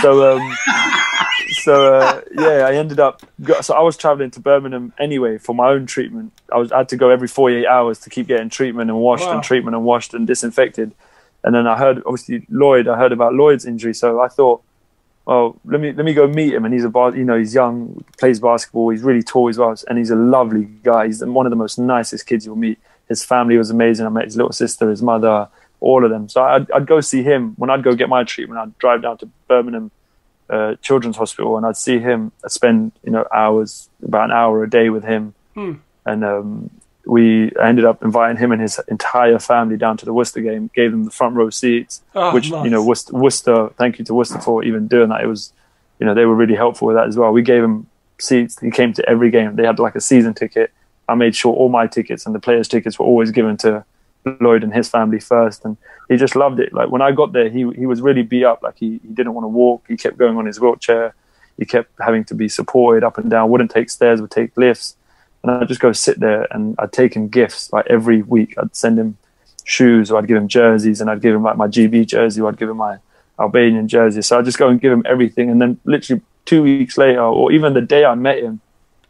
So um, so uh, yeah, I ended up. So I was traveling to Birmingham anyway for my own treatment. I was I had to go every 48 hours to keep getting treatment and washed Wow. and treatment and washed and disinfected. And then I heard obviously Lloyd. I heard about Lloyd's injury, so I thought. well, let me let me go meet him. And he's a bar, you know, he's young, plays basketball. He's really tall as well, and he's a lovely guy. He's one of the most nicest kids you'll meet. His family was amazing. I met his little sister, his mother, all of them. So I'd, I'd go see him when I'd go get my treatment. I'd drive down to Birmingham uh, Children's Hospital, and I'd see him. I'd spend you know hours, about an hour a day with him, Hmm. and um, we ended up inviting him and his entire family down to the Worcester game. Gave them the front row seats Oh, which nice. you know Worcester, Worcester. Thank you to Worcester for even doing that. It was, you know, they were really helpful with that as well. We gave him seats. He came to every game. They had like a season ticket. I made sure all my tickets and the players' tickets were always given to Lloyd and his family first, and he just loved it. Like when I got there, he he was really beat up. Like he, he didn't want to walk. He kept going on his wheelchair. He kept having to be supported up and down. Wouldn't take stairs. Would take lifts. And I'd just go sit there and I'd take him gifts like every week. I'd send him shoes or I'd give him jerseys and I'd give him like my GB jersey or I'd give him my Albanian jersey. So I'd just go and give him everything. And then literally two weeks later, or even the day I met him,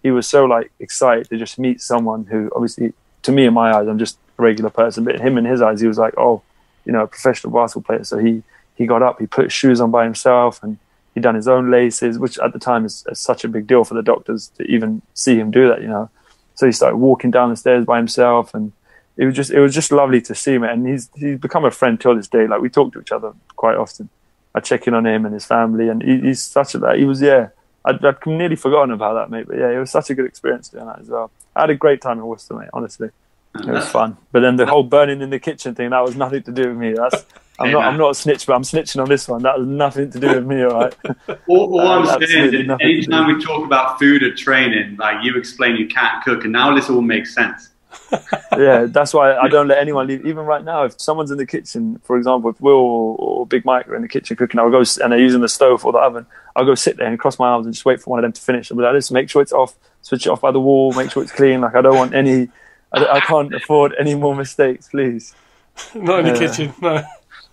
he was so like excited to just meet someone who obviously to me in my eyes, I'm just a regular person, but him in his eyes, he was like, Oh, you know, a professional basketball player. So he he got up, he put shoes on by himself, and he done his own laces, which at the time is, is such a big deal for the doctors to even see him do that. You know, so he started walking down the stairs by himself, and it was just it was just lovely to see him. And he's he's become a friend till this day. Like we talk to each other quite often. I check in on him and his family, and he, he's such a like, he was yeah. I'd, I'd nearly forgotten about that, mate. But yeah, it was such a good experience doing that as well. I had a great time in Worcester, mate. Honestly, it was fun. But then the whole burning in the kitchen thing, that was nothing to do with me. That's I'm not. man. I'm not a snitch, but I'm snitching on this one. That was nothing to do with me. All right. All, all I'm uh, saying Absolutely is, anytime we talk about food or training, like you explain you can't cook, and now this all makes sense. yeah, that's why I don't let anyone leave. Even right now, if someone's in the kitchen, for example, if Will or, or Big Mike are in the kitchen cooking, I'll go and they're using the stove or the oven. I'll go sit there and cross my arms and just wait for one of them to finish. I'll be like, listen, make sure it's off, switch it off by the wall, make sure it's clean. Like I don't want any. I, I can't afford any more mistakes, please. Not in the Yeah. kitchen. No.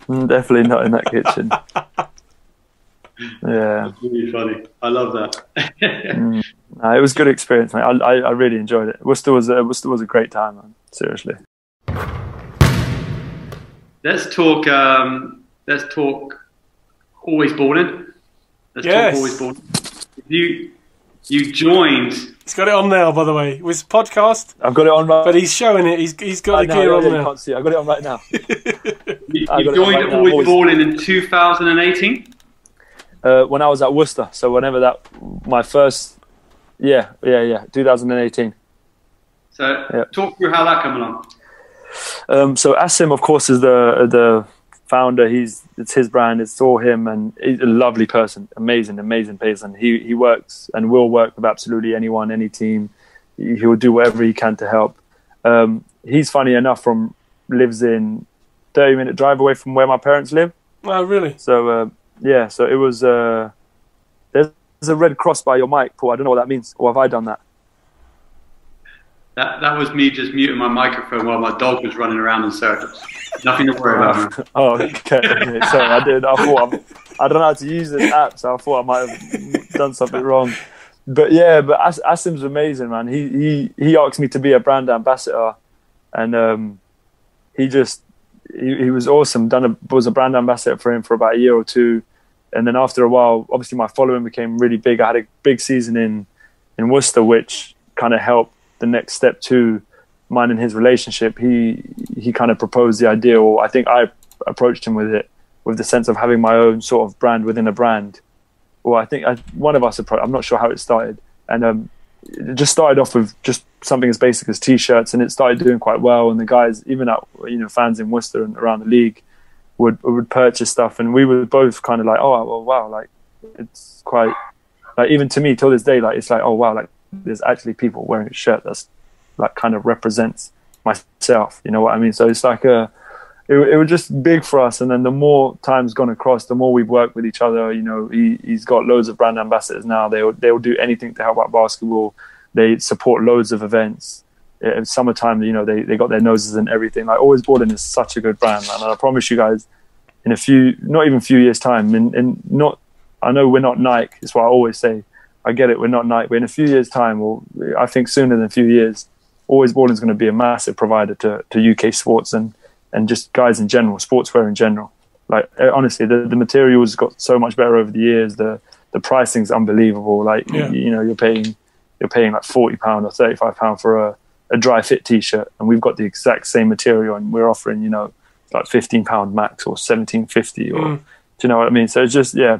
Mm, Definitely not in that kitchen. Yeah. That's really funny. I love that. No, it was a good experience, mate. I, I, I really enjoyed it. Worcester was a, Worcester was a great time, man. Seriously. let's talk. Um, let's talk. Always balling. Let's Yes. talk always balling. You you joined. He's got it on now, by the way. It was podcast, I've got it on right. but he's showing it. He's he's got I the know, gear yeah, on yeah, you now. can't see it. I've got it on right now. You, you joined right now. always Always- balling in 2018. uh, when I was at Worcester. So whenever that, my first, yeah, yeah, yeah, 2018. So Yeah. talk through how that came along. Um, so Asim, of course, is the the founder. He's it's his brand. It's all him, and he's a lovely person, amazing, amazing person. He he works and will work with absolutely anyone, any team. He he will do whatever he can to help. Um, he's funny enough from lives in 30 minute drive away from where my parents live. Oh, really? So uh, yeah, so it was. Uh, there's a red cross by your mic, Paul. I don't know what that means, or have I done that? That that was me just muting my microphone while my dog was running around in circles. Nothing to worry about. Oh, okay. Sorry, I did. I thought I'm, I don't know how to use this app, so I thought I might have done something wrong. But yeah, but As- Asim's amazing, man. He he he asked me to be a brand ambassador, and um, he just he, he was awesome. Done a, was a brand ambassador for him for about a year or two, and then after a while, obviously my following became really big. I had a big season in in Worcester, which kind of helped the next step to mine and his relationship. He he kind of proposed the idea, or I think I approached him with it with the sense of having my own sort of brand within a brand. Or I think I, one of us approached. I'm not sure how it started, and um, it just started off with just something as basic as t-shirts, and it started doing quite well. And the guys, even at you know fans in Worcester and around the league, would would purchase stuff, and we were both kind of like, oh well, wow, like it's quite like even to me till this day, like it's like oh wow, like there's actually people wearing a shirt that's like kind of represents myself. You know what I mean? So it's like a it, it was just big for us. And then the more time's gone across, the more we've worked with each other. You know, he, he's got loads of brand ambassadors now. They'll they'll do anything to help out basketball. They support loads of events. In summertime, you know, they, they got their noses in everything. Like Always Balling is such a good brand, man. And I promise you guys, in a few, not even a few years' time, in not, I know we're not Nike. It's what I always say. I get it, we're not Nike. But in a few years' time, or I think sooner than a few years, Always Balling is going to be a massive provider to, to UK sports and and just guys in general, sportswear in general. Like uh, honestly, the, the materials got so much better over the years. The the pricing's unbelievable. Like Yeah. you, you know, you're paying you're paying like forty pound or thirty five pound for a, a dry fit t shirt, and we've got the exact same material, and we're offering you know like fifteen pound max or seventeen fifty or Mm. do you know what I mean? So it's just yeah.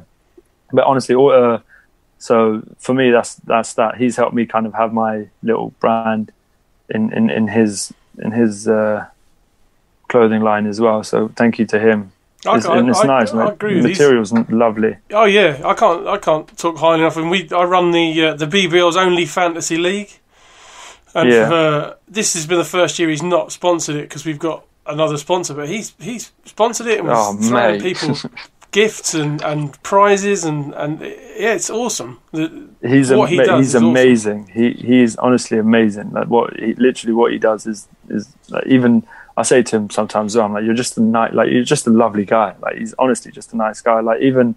But honestly, all, uh, so for me, that's that's that. He's helped me kind of have my little brand in in, in his in his uh, clothing line as well. So thank you to him. I, It's, I- and it's I- nice, I mate. agree The with these. material's lovely. Oh yeah, I can't I can't talk highly enough. And we I run the uh, the BBL's only fantasy league, and Yeah. for, this has been the first year he's not sponsored it because we've got another sponsor, but he's he's sponsored it and was Oh, throwing mate. people gifts and, and prizes and and yeah, it's awesome. The, He's What he does he's is awesome. amazing. He he is honestly amazing. Like what he literally what he does is is like even I say to him sometimes, oh, I'm like you're just a nice like you're just a lovely guy. Like he's honestly just a nice guy. Like even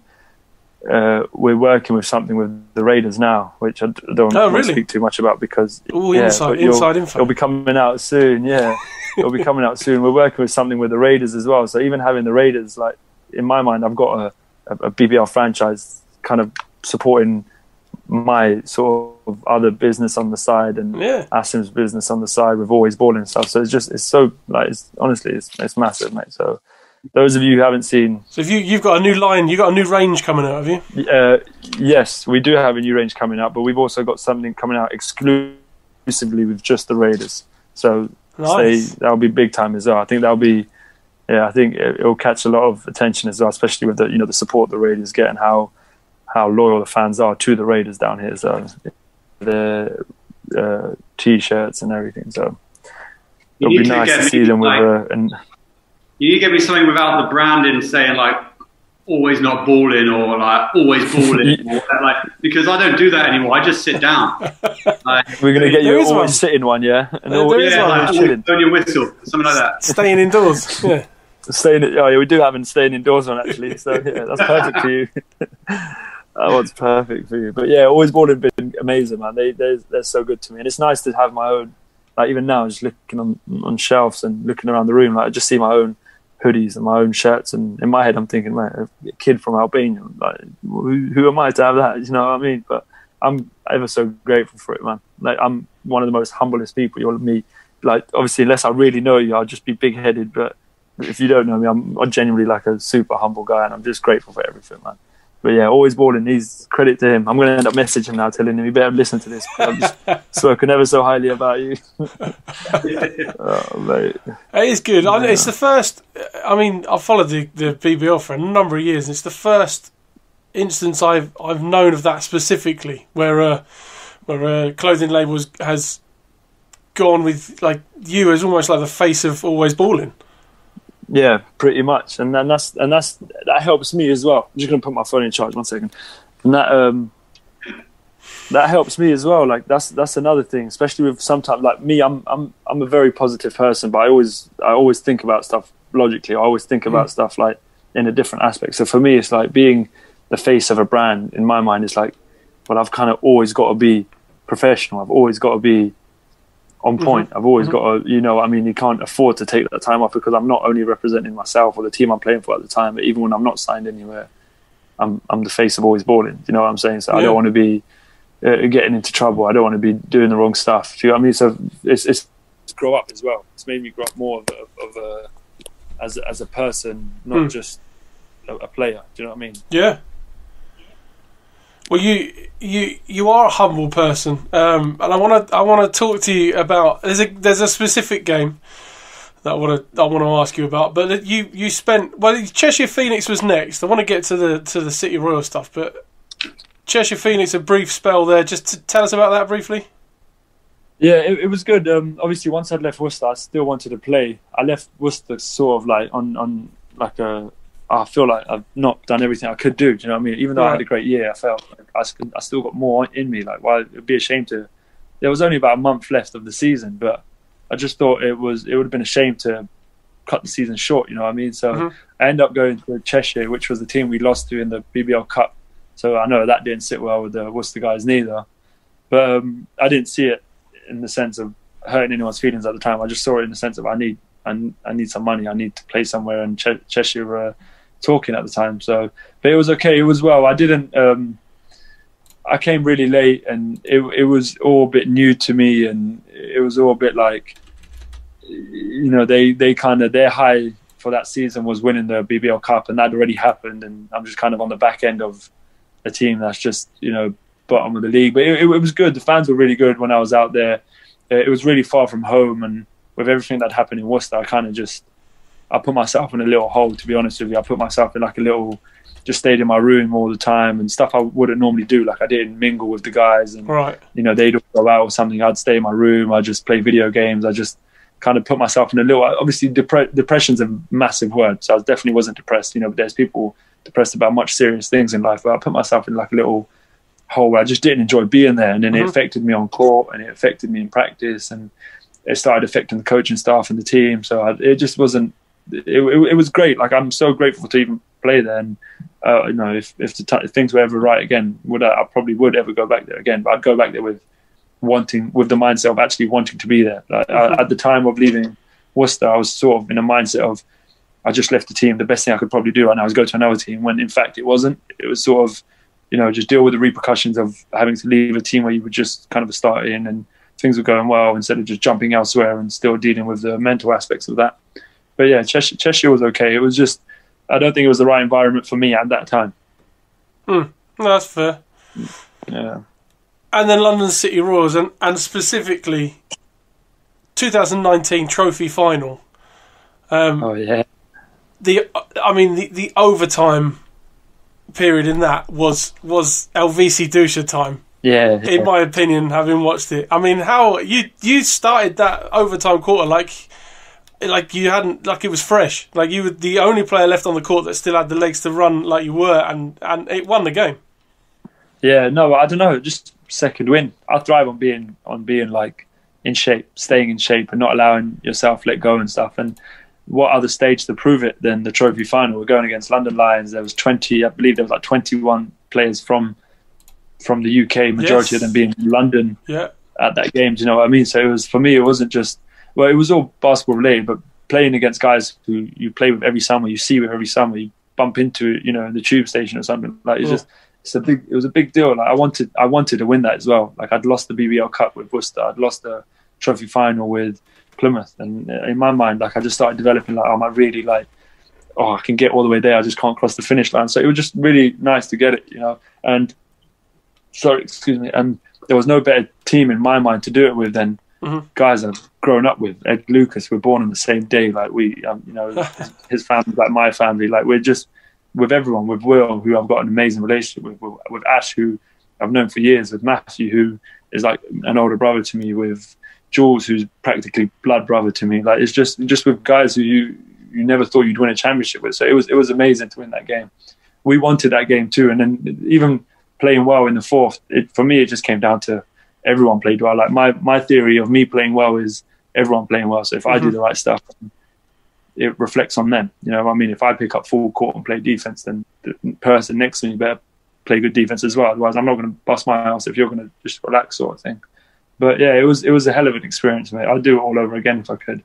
uh, we're working with something with the Raiders now, which I don't Oh, want really? to speak too much about because Ooh, yeah, inside- inside info. It'll be coming out soon. Yeah, it'll be coming out soon. We're working with something with the Raiders as well. So even having the Raiders, like in my mind, I've got a, a, BBL franchise kind of supporting my sort of other business on the side and Yeah. Asim's business on the side with always balling and stuff. So it's just it's so like it's honestly it's it's massive, mate. So those of you who haven't seen So if you you've got a new line, you've got a new range coming out, have you? uh, yes, we do have a new range coming out, but we've also got something coming out exclusively with just the Raiders. So Nice. say that'll be big time as well. I think that'll be, yeah, I think it, it'll catch a lot of attention as well, especially with the you know the support the Raiders get and how how loyal the fans are to the Raiders down here. So the uh, t-shirts and everything. So it'll be to nice get to me, see them with like- uh, and You need to get me something without the branding saying like always not balling or like always balling or like because I don't do that anymore. I just sit down. Like, we're gonna get you is always one. sitting one, yeah, and There- always, there is yeah, one. like always always your whistle, something like that. Staying indoors. Yeah. Staying, oh yeah, we do have an staying indoors one actually. So yeah, that's perfect for you. that one's perfect for you. But yeah, always ball have been amazing, man. They they they're so good to me, and it's nice to have my own. Like even now, just looking on on shelves and looking around the room, like I just see my own hoodies and my own shirts, and in my head, I'm thinking, man, a kid from Albania, like who, who am I to have that? You know what I mean? But I'm ever so grateful for it, man. Like I'm one of the most humblest people you'll meet. Like obviously, unless I really know you, I'll just be big headed. But if you don't know me, I'm, I'm genuinely like a super humble guy, and I'm just grateful for everything, man. But yeah, always balling. He's credit to him. I'm going to end up messaging him now, telling him he better listen to this. I've just spoken ever so highly about you. oh, mate. It is good. I, it's the first. I mean, I've followed the, the BBL for a number of years. And it's the first instance I've I've known of that specifically, where uh, where a clothing label has, has gone with like you as almost like the face of always balling. Yeah, pretty much, and then that's and that's that helps me as well. I'm just gonna put my phone in charge. One second, and that um that helps me as well. Like that's that's another thing, especially with sometimes like me. I'm I'm I'm a very positive person, but I always I always think about stuff logically. I always think about stuff like in a different aspect. So for me, it's like being the face of a brand. In my mind, it's like, well, I've kind of always got to be professional. I've always got to be on point. I've always got to, you know, I mean, you can't afford to take that time off because I'm not only representing myself or the team I'm playing for at the time, but even when I'm not signed anywhere, I'm I'm the face of always balling. You know what I'm saying? So I don't want to be uh, getting into trouble. I don't want to be doing the wrong stuff. Do you know what I mean? So it's it's, it's grow up as well. It's made me grow up more of a, of a as a, as a person, not Hmm. just a, a player. Do you know what I mean? Yeah. Well, you you you are a humble person, um, and I want to I want to talk to you about. There's a there's a specific game that I want to I want to ask you about. But you you spent well Cheshire Phoenix was next. I want to get to the to the City Royal stuff, but Cheshire Phoenix a brief spell there. Just to tell us about that briefly. Yeah, it, it was good. Um, obviously, once I'd left Worcester, I still wanted to play. I left Worcester sort of like on, on like a. I feel like I've not done everything I could do. Do you know what I mean? Even though I had a great year, I felt like I, I still got more in me. Like, why it'd be a shame to. There was only about a month left of the season, but I just thought it was it would have been a shame to cut the season short. You know what I mean? So Mhm. I end up going to Cheshire, which was the team we lost to in the BBL Cup. So I know that didn't sit well with the Worcester guys neither. But um, I didn't see it in the sense of hurting anyone's feelings at the time. I just saw it in the sense of I need I, I need some money. I need to play somewhere, and Ch- Cheshire were talking at the time. So, but it was okay. It was well. I didn't. Um, I came really late, and it it was all a bit new to me, and it was all a bit like, you know, they they kind of their high for that season was winning the BBL Cup, and that already happened, and I'm just kind of on the back end of a team that's just you know bottom of the league. But it, it, was good. The fans were really good when I was out there. It was really far from home, and with everything that happened in Worcester, I kind of just I put myself in a little hole. To be honest with you, I put myself in like a little. Just stayed in my room all the time and stuff I wouldn't normally do. Like I didn't mingle with the guys, and Right. you know they'd all go out or something. I'd stay in my room. I'd just play video games. I just kind of put myself in a little. Obviously, depre- depression's a massive word, so I definitely wasn't depressed. You know, but there's people depressed about much serious things in life. But I put myself in like a little hole where I just didn't enjoy being there, and then Mhm. it affected me on court, and it affected me in practice, and it started affecting the coaching staff and the team. So I, it just wasn't. It, it, it was great. Like I'm so grateful to even play there, and uh, you know, if if, the t- if things were ever right again, would I, I probably would ever go back there again? But I'd go back there with wanting, with the mindset of actually wanting to be there. Like, I, at the time of leaving Worcester, I was sort of in a mindset of I just left the team. The best thing I could probably do right now is go to another team. When in fact it wasn't. It was sort of, you know, just deal with the repercussions of having to leave a team where you were just kind of a start in and things were going well instead of just jumping elsewhere and still dealing with the mental aspects of that. But yeah, Cheshire, Cheshire was okay. It was just I don't think it was the right environment for me at that time. No, that's fair. Yeah. And then London City Royals, and, and specifically 2019 trophy final. Um, Oh yeah. the I mean the, the overtime period in that was was Elvisi Dusha time Yeah. in my opinion having watched it I mean how you you started that overtime quarter like like you hadn't like it was fresh like you were the only player left on the court that still had the legs to run like you were and and it won the game Yeah, no, I don't know. Just second win. I thrive on being on being like in shape, staying in shape, and not allowing yourself let go and stuff. And what other stage to prove it than the trophy final? We're going against London Lions. There was twenty, I believe there was like twenty-one players from from the UK. Majority Yes. of them being London yeah at that game. Do you know what I mean? So it was for me. It wasn't just well, it was all basketball related, but playing against guys who you play with every summer, you see with every summer, you bump into, you know, in the tube station or something. Like it's Yeah. just it's a big it was a big deal. Like I wanted I wanted to win that as well. Like I'd lost the BBL Cup with Worcester, I'd lost the trophy final with Plymouth, and uh, in my mind, like I just started developing like, oh, I really like. Oh, I can get all the way there. I just can't cross the finish line. So it was just really nice to get it, you know. And sorry, excuse me. And there was no better team in my mind to do it with than Mhm. guys I've grown up with. Ed Lucas, we're born on the same day. Like we, um, you know, his, his family's like my family. Like we're just with everyone. With Will, who I've got an amazing relationship with. With, with Ash, who I've known for years. With Matthew, who is like an older brother to me. With Jules, who's practically blood brother to me. Like it's just just with guys who you you never thought you'd win a championship with. So it was it was amazing to win that game. We wanted that game too, and then even playing well in the fourth. It, for me, it just came down to everyone played well. Like my my theory of me playing well is everyone playing well. So if I do the right stuff, it reflects on them. You know, what I mean, if I pick up full court and play defense, then the person next to me better play good defense as well. Otherwise, I'm not going to bust my ass if you're going to just relax, sort of thing. But yeah, it was it was a hell of an experience, mate. I'd do it all over again if I could.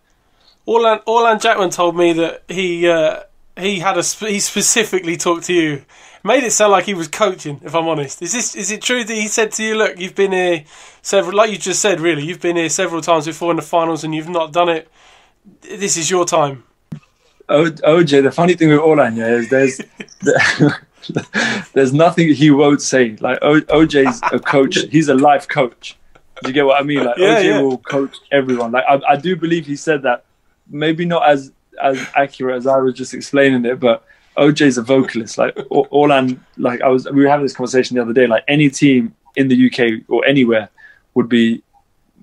Orlan Orlan Jackman told me that he uh, he had a sp- he specifically talked to you. Made it sound like he was coaching. If I'm honest, is this is it true that he said to you, "Look, you've been here several, like you just said, really, you've been here several times before in the finals and you've not done it. This is your time." O- OJ, the funny thing with Orlan, yeah, is there's there's nothing he won't say. Like o- OJ's a coach. He's a life coach. Do you get what I mean? Like Yeah, OJ yeah. will coach everyone. Like I, I do believe he said that. Maybe not as as accurate as I was just explaining it, but OJ's a vocalist. Like Orlan, like I was, we were having this conversation the other day. Like any team in the UK or anywhere would be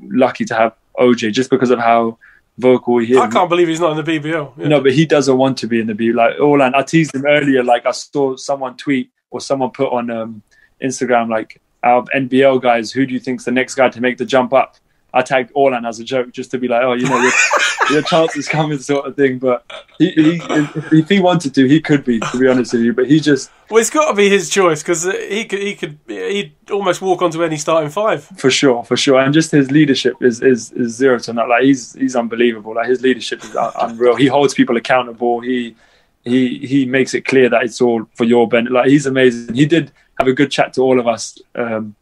lucky to have OJ just because of how vocal he is. I can't believe he's not in the BBL. Yeah. No, but he doesn't want to be in the B. Like Orlan, I teased him earlier. Like I saw someone tweet or someone put on um, Instagram, like our NBL guys, who do you think's the next guy to make the jump up? I tagged Orlan as a joke, just to be like, oh, you know, your, your chance is coming, sort of thing. But he, he, if, if he wanted to, he could be, to be honest with you. But he just, Well, it's got to be his choice because he could he could he'd almost walk onto any starting five. for sure, for sure, and just his leadership is is, is zero to none. Like he's he's unbelievable. Like his leadership is unreal. He holds people accountable. He he he makes it clear that it's all for your benefit. Like he's amazing. He did have a good chat to all of us um,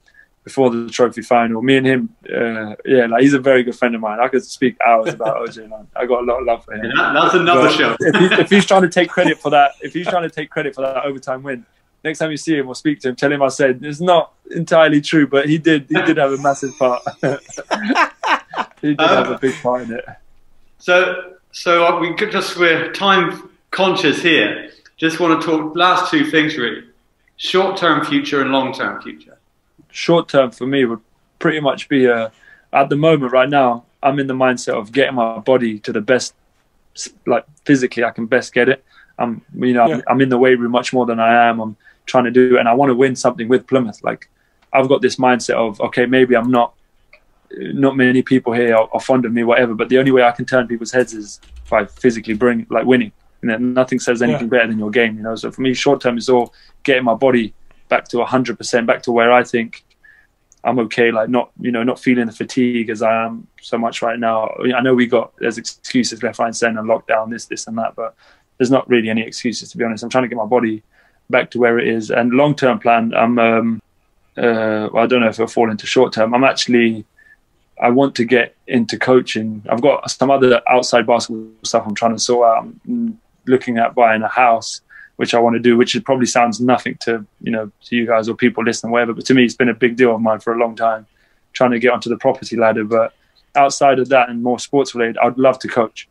before the trophy final. Me and him, uh, yeah, like he's a very good friend of mine. I could speak hours about OJ. Man. I got a lot of love for him. That, that's another But show. If, he, if he's trying to take credit for that, if he's trying to take credit for that overtime win, next time you see him or speak to him, tell him I said it's not entirely true, but he did. He did have a massive part. he did have a big part in it. So, so uh, we could just we're time conscious here. Just want to talk last two things really: short-term future and long-term future. Short term for me would pretty much be a. At the moment, right now, I'm in the mindset of getting my body to the best, like physically, I can best get it. I'm, you know, Yeah. I'm, I'm in the weight room much more than I am. I'm trying to do, and I want to win something with Plymouth. Like, I've got this mindset of, okay, maybe I'm not, not many people here are, are fond of me, whatever. But the only way I can turn people's heads is by physically bring, like, winning. You know, nothing says anything yeah. better than your game. You know, so for me, short term is all getting my body back to hundred percent, back to where I think I'm okay. Like not, you know, not feeling the fatigue as I am so much right now. I know we got there's excuses left, right, and center, lockdown, this, this, and that, but there's not really any excuses to be honest. I'm trying to get my body back to where it is. And long term plan, I'm. Um, uh, well, I don't know if it'll fall into short term. I'm actually I want to get into coaching. I've got some other outside basketball stuff I'm trying to sort out. I'm looking at buying a house, which I want to do, which probably sounds nothing to you know to you guys or people listening, whatever. But to me, it's been a big deal of mine for a long time, trying to get onto the property ladder. But outside of that and more sports related, I'd love to coach.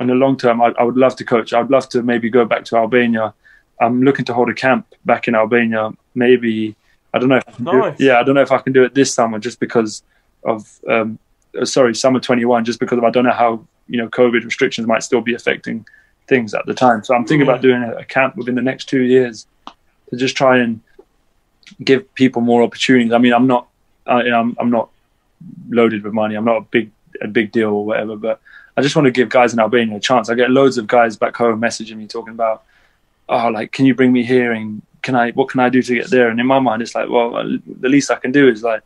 In the long term, I, I would love to coach. I'd love to maybe go back to Albania. I'm looking to hold a camp back in Albania. Maybe I don't know. Nice. yeah, I don't know if I can do it this summer, just because of um, uh, sorry summer 21 just because of I don't know how you know COVID restrictions might still be affecting things at the time. So I'm thinking yeah. about doing a, a, camp within the next two years to just try and give people more opportunities. I mean, I'm not I, I'm, I'm not loaded with money. I'm not a big a big deal or whatever, but I just want to give guys in Albania a chance. I get loads of guys back home messaging me talking about, oh, like, can you bring me here and can I, what can I do to get there? And in my mind, it's like, well, the least I can do is like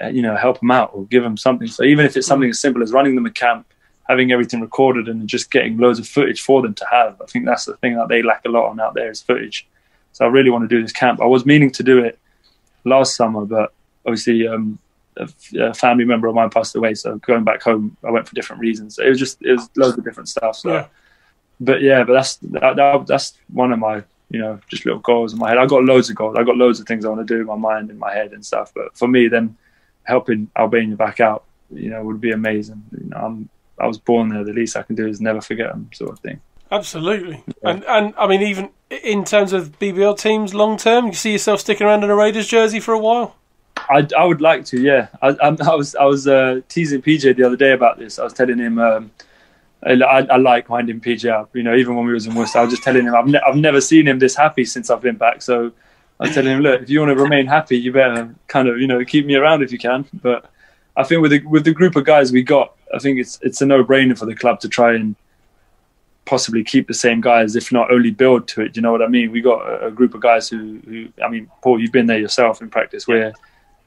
uh, you know, help them out or give them something. So even if it's something as simple as running them a camp, having everything recorded, and just getting loads of footage for them to have, I think that's the thing that they lack a lot on out there is footage. So I really want to do this camp. I was meaning to do it last summer, but obviously um, a, a, family member of mine passed away, so going back home, I went for different reasons. So it was just it was loads of different stuff. So, yeah. but yeah, but that's that, that, that's one of my you know just little goals in my head. I got loads of goals. I got loads of things I want to do in my mind, in my head, and stuff. But for me, then helping Albania back out, you know, would be amazing. You know, I'm, I was born there. The least I can do is never forget them, sort of thing. Absolutely, yeah. and and I mean, even in terms of BBL teams long term, you see yourself sticking around in a Raiders jersey for a while. I, I would like to, yeah. I, I, I was I was uh, teasing PJ the other day about this. I was telling him um, I, I, like winding PJ up. You know, even when we was in Worcester, I was just telling him I've, ne- I've never seen him this happy since I've been back. So I telling him, look, if you want to remain happy, you better kind of, you know, keep me around if you can. But I think with the with the group of guys we got, I think it's it's a no brainer for the club to try and possibly keep the same guys, if not only build to it. You know what I mean? We got a, a group of guys who, who, I mean, Paul, you've been there yourself in practice. We're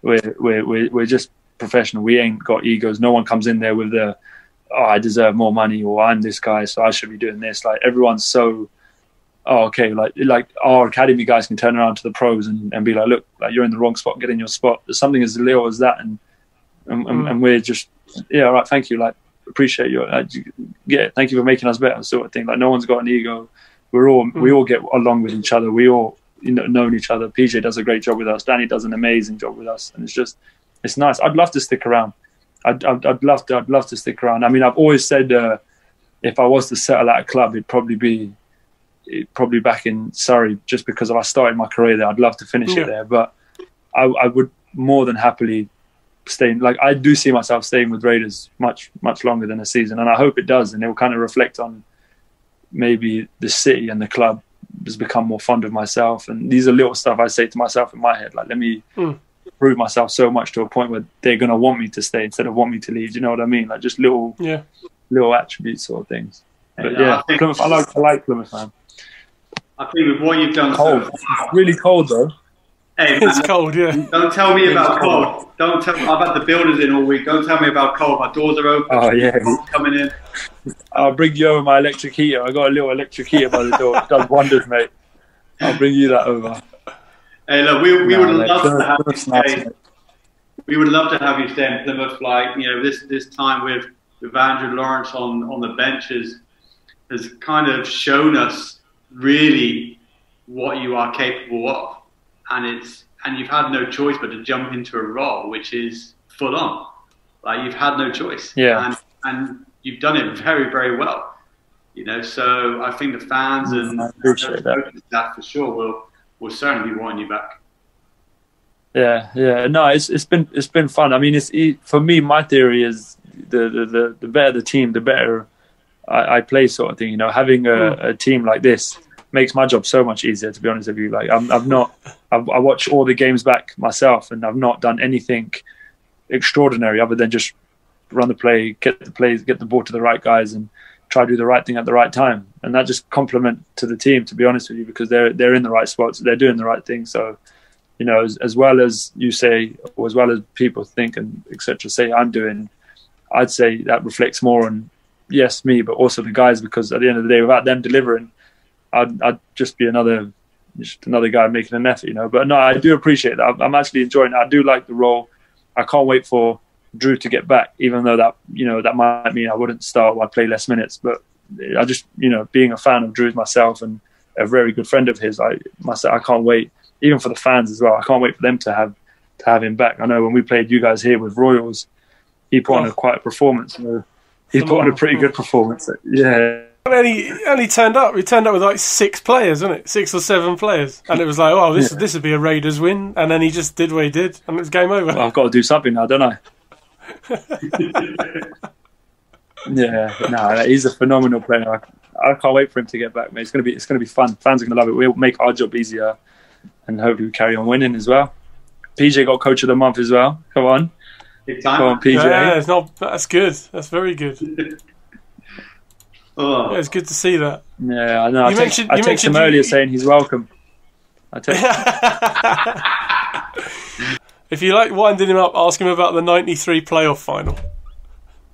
we're we're we're, we're just professional. We ain't got egos. No one comes in there with the, oh, I deserve more money or I'm this guy, so I should be doing this. Like everyone's so oh, okay, like like our academy guys can turn around to the pros and, and be like, look, like you're in the wrong spot, get in your spot. There's something as little as that, and and, mm. and we're just yeah, right, thank you, like appreciate you, uh, yeah, thank you for making us better, sort of thing. Like no one's got an ego. We're all mm. we all get along with each other. We all you know known each other. PJ does a great job with us. Danny does an amazing job with us, and it's just it's nice. I'd love to stick around. I'd, I'd, I'd love to. I'd love to stick around. I mean, I've always said uh, if I was to settle at a club, it'd probably be it probably back in Surrey just because I started my career there. I'd love to finish yeah. it there, but I, I, would more than happily stay. Like I do see myself staying with Raiders much much longer than a season, and I hope it does, and it will kind of reflect on maybe the city and the club has become more fond of myself. And these are little stuff I say to myself in my head, like let me. Mm. Prove myself so much to a point where they're gonna want me to stay instead of want me to leave. Do you know what I mean? Like just little, yeah, little attributes sort of things. But yeah, I, Plymouth, I like I like Plymouth, man. I think with what you've done cold. so far, really cold though. Hey, man, it's cold, yeah. Don't tell me about cold. cold. Don't tell. I've had the builders in all week. Don't tell me about cold. My doors are open. Oh yeah, coming in. I'll bring you over my electric heater. I got a little electric heater by the door. It does wonders, mate. I'll bring you that over. Hey, look, we, we would love to have you stay. We would love to have you stay in Plymouth. Like you know, this this time with with Andrew Lawrence on on the benches has kind of shown us really what you are capable of, and it's and you've had no choice but to jump into a role which is full on. Like you've had no choice. Yeah. And, and you've done it very, very well. You know, so I think the fans and I appreciate that. for sure will will certainly be wanting you back. Yeah, yeah. No, it's it's been it's been fun. I mean, it's it, for me. My theory is the, the the the better the team, the better I, I play sort of thing. You know, having a, hmm. a, team like this makes my job so much easier. To be honest with you, like I'm, I've not, I've, I watch all the games back myself, and I've not done anything extraordinary other than just run the play, get the plays, get the ball to the right guys, and try to do the right thing at the right time, and that just compliment to the team, to be honest with you, because they're they're in the right spots, they're doing the right thing. So, you know, as, as well as you say, or as well as people think and etc. say I'm doing, I'd say that reflects more on yes me, but also the guys, because at the end of the day, without them delivering, I'd, I'd just be another just another guy making an effort, you know. But no, I do appreciate that. I'm actually enjoying it. I do like the role. I can't wait for Drew to get back, even though that you know that might mean I wouldn't start or I'd play less minutes. But I just you know being a fan of Drew's myself and a very good friend of his, I myself I can't wait even for the fans as well. I can't wait for them to have to have him back. I know when we played you guys here with Royals, he put on a oh. quite a performance. You know, he put on a pretty good performance. Yeah. And he only turned up. He turned up with like six players, wasn't it? Six or seven players, and it was like, oh, this Yeah. this would be a Raiders win. And then he just did what he did, and it was game over. Well, I've got to do something now, don't I? yeah, no, he's a phenomenal player. I, I can't wait for him to get back, mate. It's gonna be it's gonna be fun. Fans are gonna love it. We'll make our job easier, and hopefully we carry on winning as well. PJ got coach of the month as well. Come on, Big come on, time. PJ. Yeah, it's not. That's good. That's very good. Oh. Yeah, Oh, it's good to see that. Yeah, I know. I You text, mentioned- I you texted mentioned him you- earlier saying he's welcome. I text, If you like winding him up, ask him about the '93 playoff final,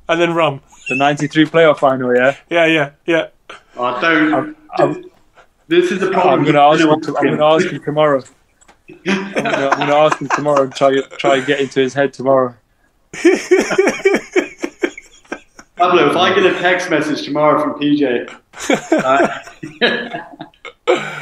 and then run. the '93 playoff final. Yeah, Yeah, yeah, yeah. I don't. I'm, This is the problem. I'm gonna ask You know him. I'm gonna ask him tomorrow. I'm gonna, I'm gonna ask him tomorrow and try try and get into his head tomorrow. Pablo, if I get a text message tomorrow from PJ, uh,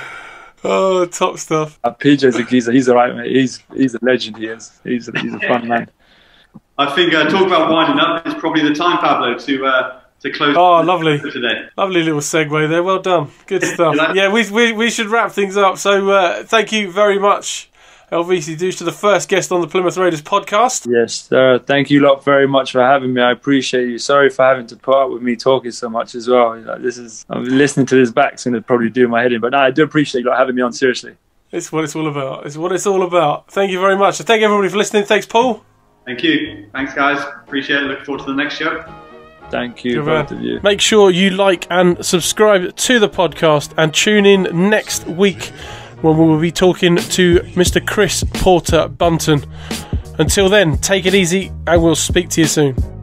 Oh, top stuff. Uh, PJ's a geezer. He's all right, mate. He's he's a legend. He is. He's a, he's a fun man. I think uh, talk about winding up is probably the time, Pablo, to uh, to close. Oh, lovely. today. Lovely little segue there. Well done. Good stuff. Yeah, we, we, we should wrap things up. So uh, thank you very much, Elvisi Dusha, to the first guest on the Plymouth Raiders podcast. Yes, sir. Thank you lot very much for having me. I appreciate you. Sorry for having to put up with me talking so much as well. Like, this is I'm listening to this back. so it's going to probably do my head in. But no, I do appreciate you lot having me on. Seriously. It's what it's all about. It's what it's all about. Thank you very much. So Thank everybody for listening. Thanks, Paul. Thank you. Thanks, guys. Appreciate it. Look forward to the next show. Thank you, Good both of you. Make sure you like and subscribe to the podcast and tune in next week when we will be talking to Mr. Chris Porter Bunton. Until then, take it easy and we'll speak to you soon.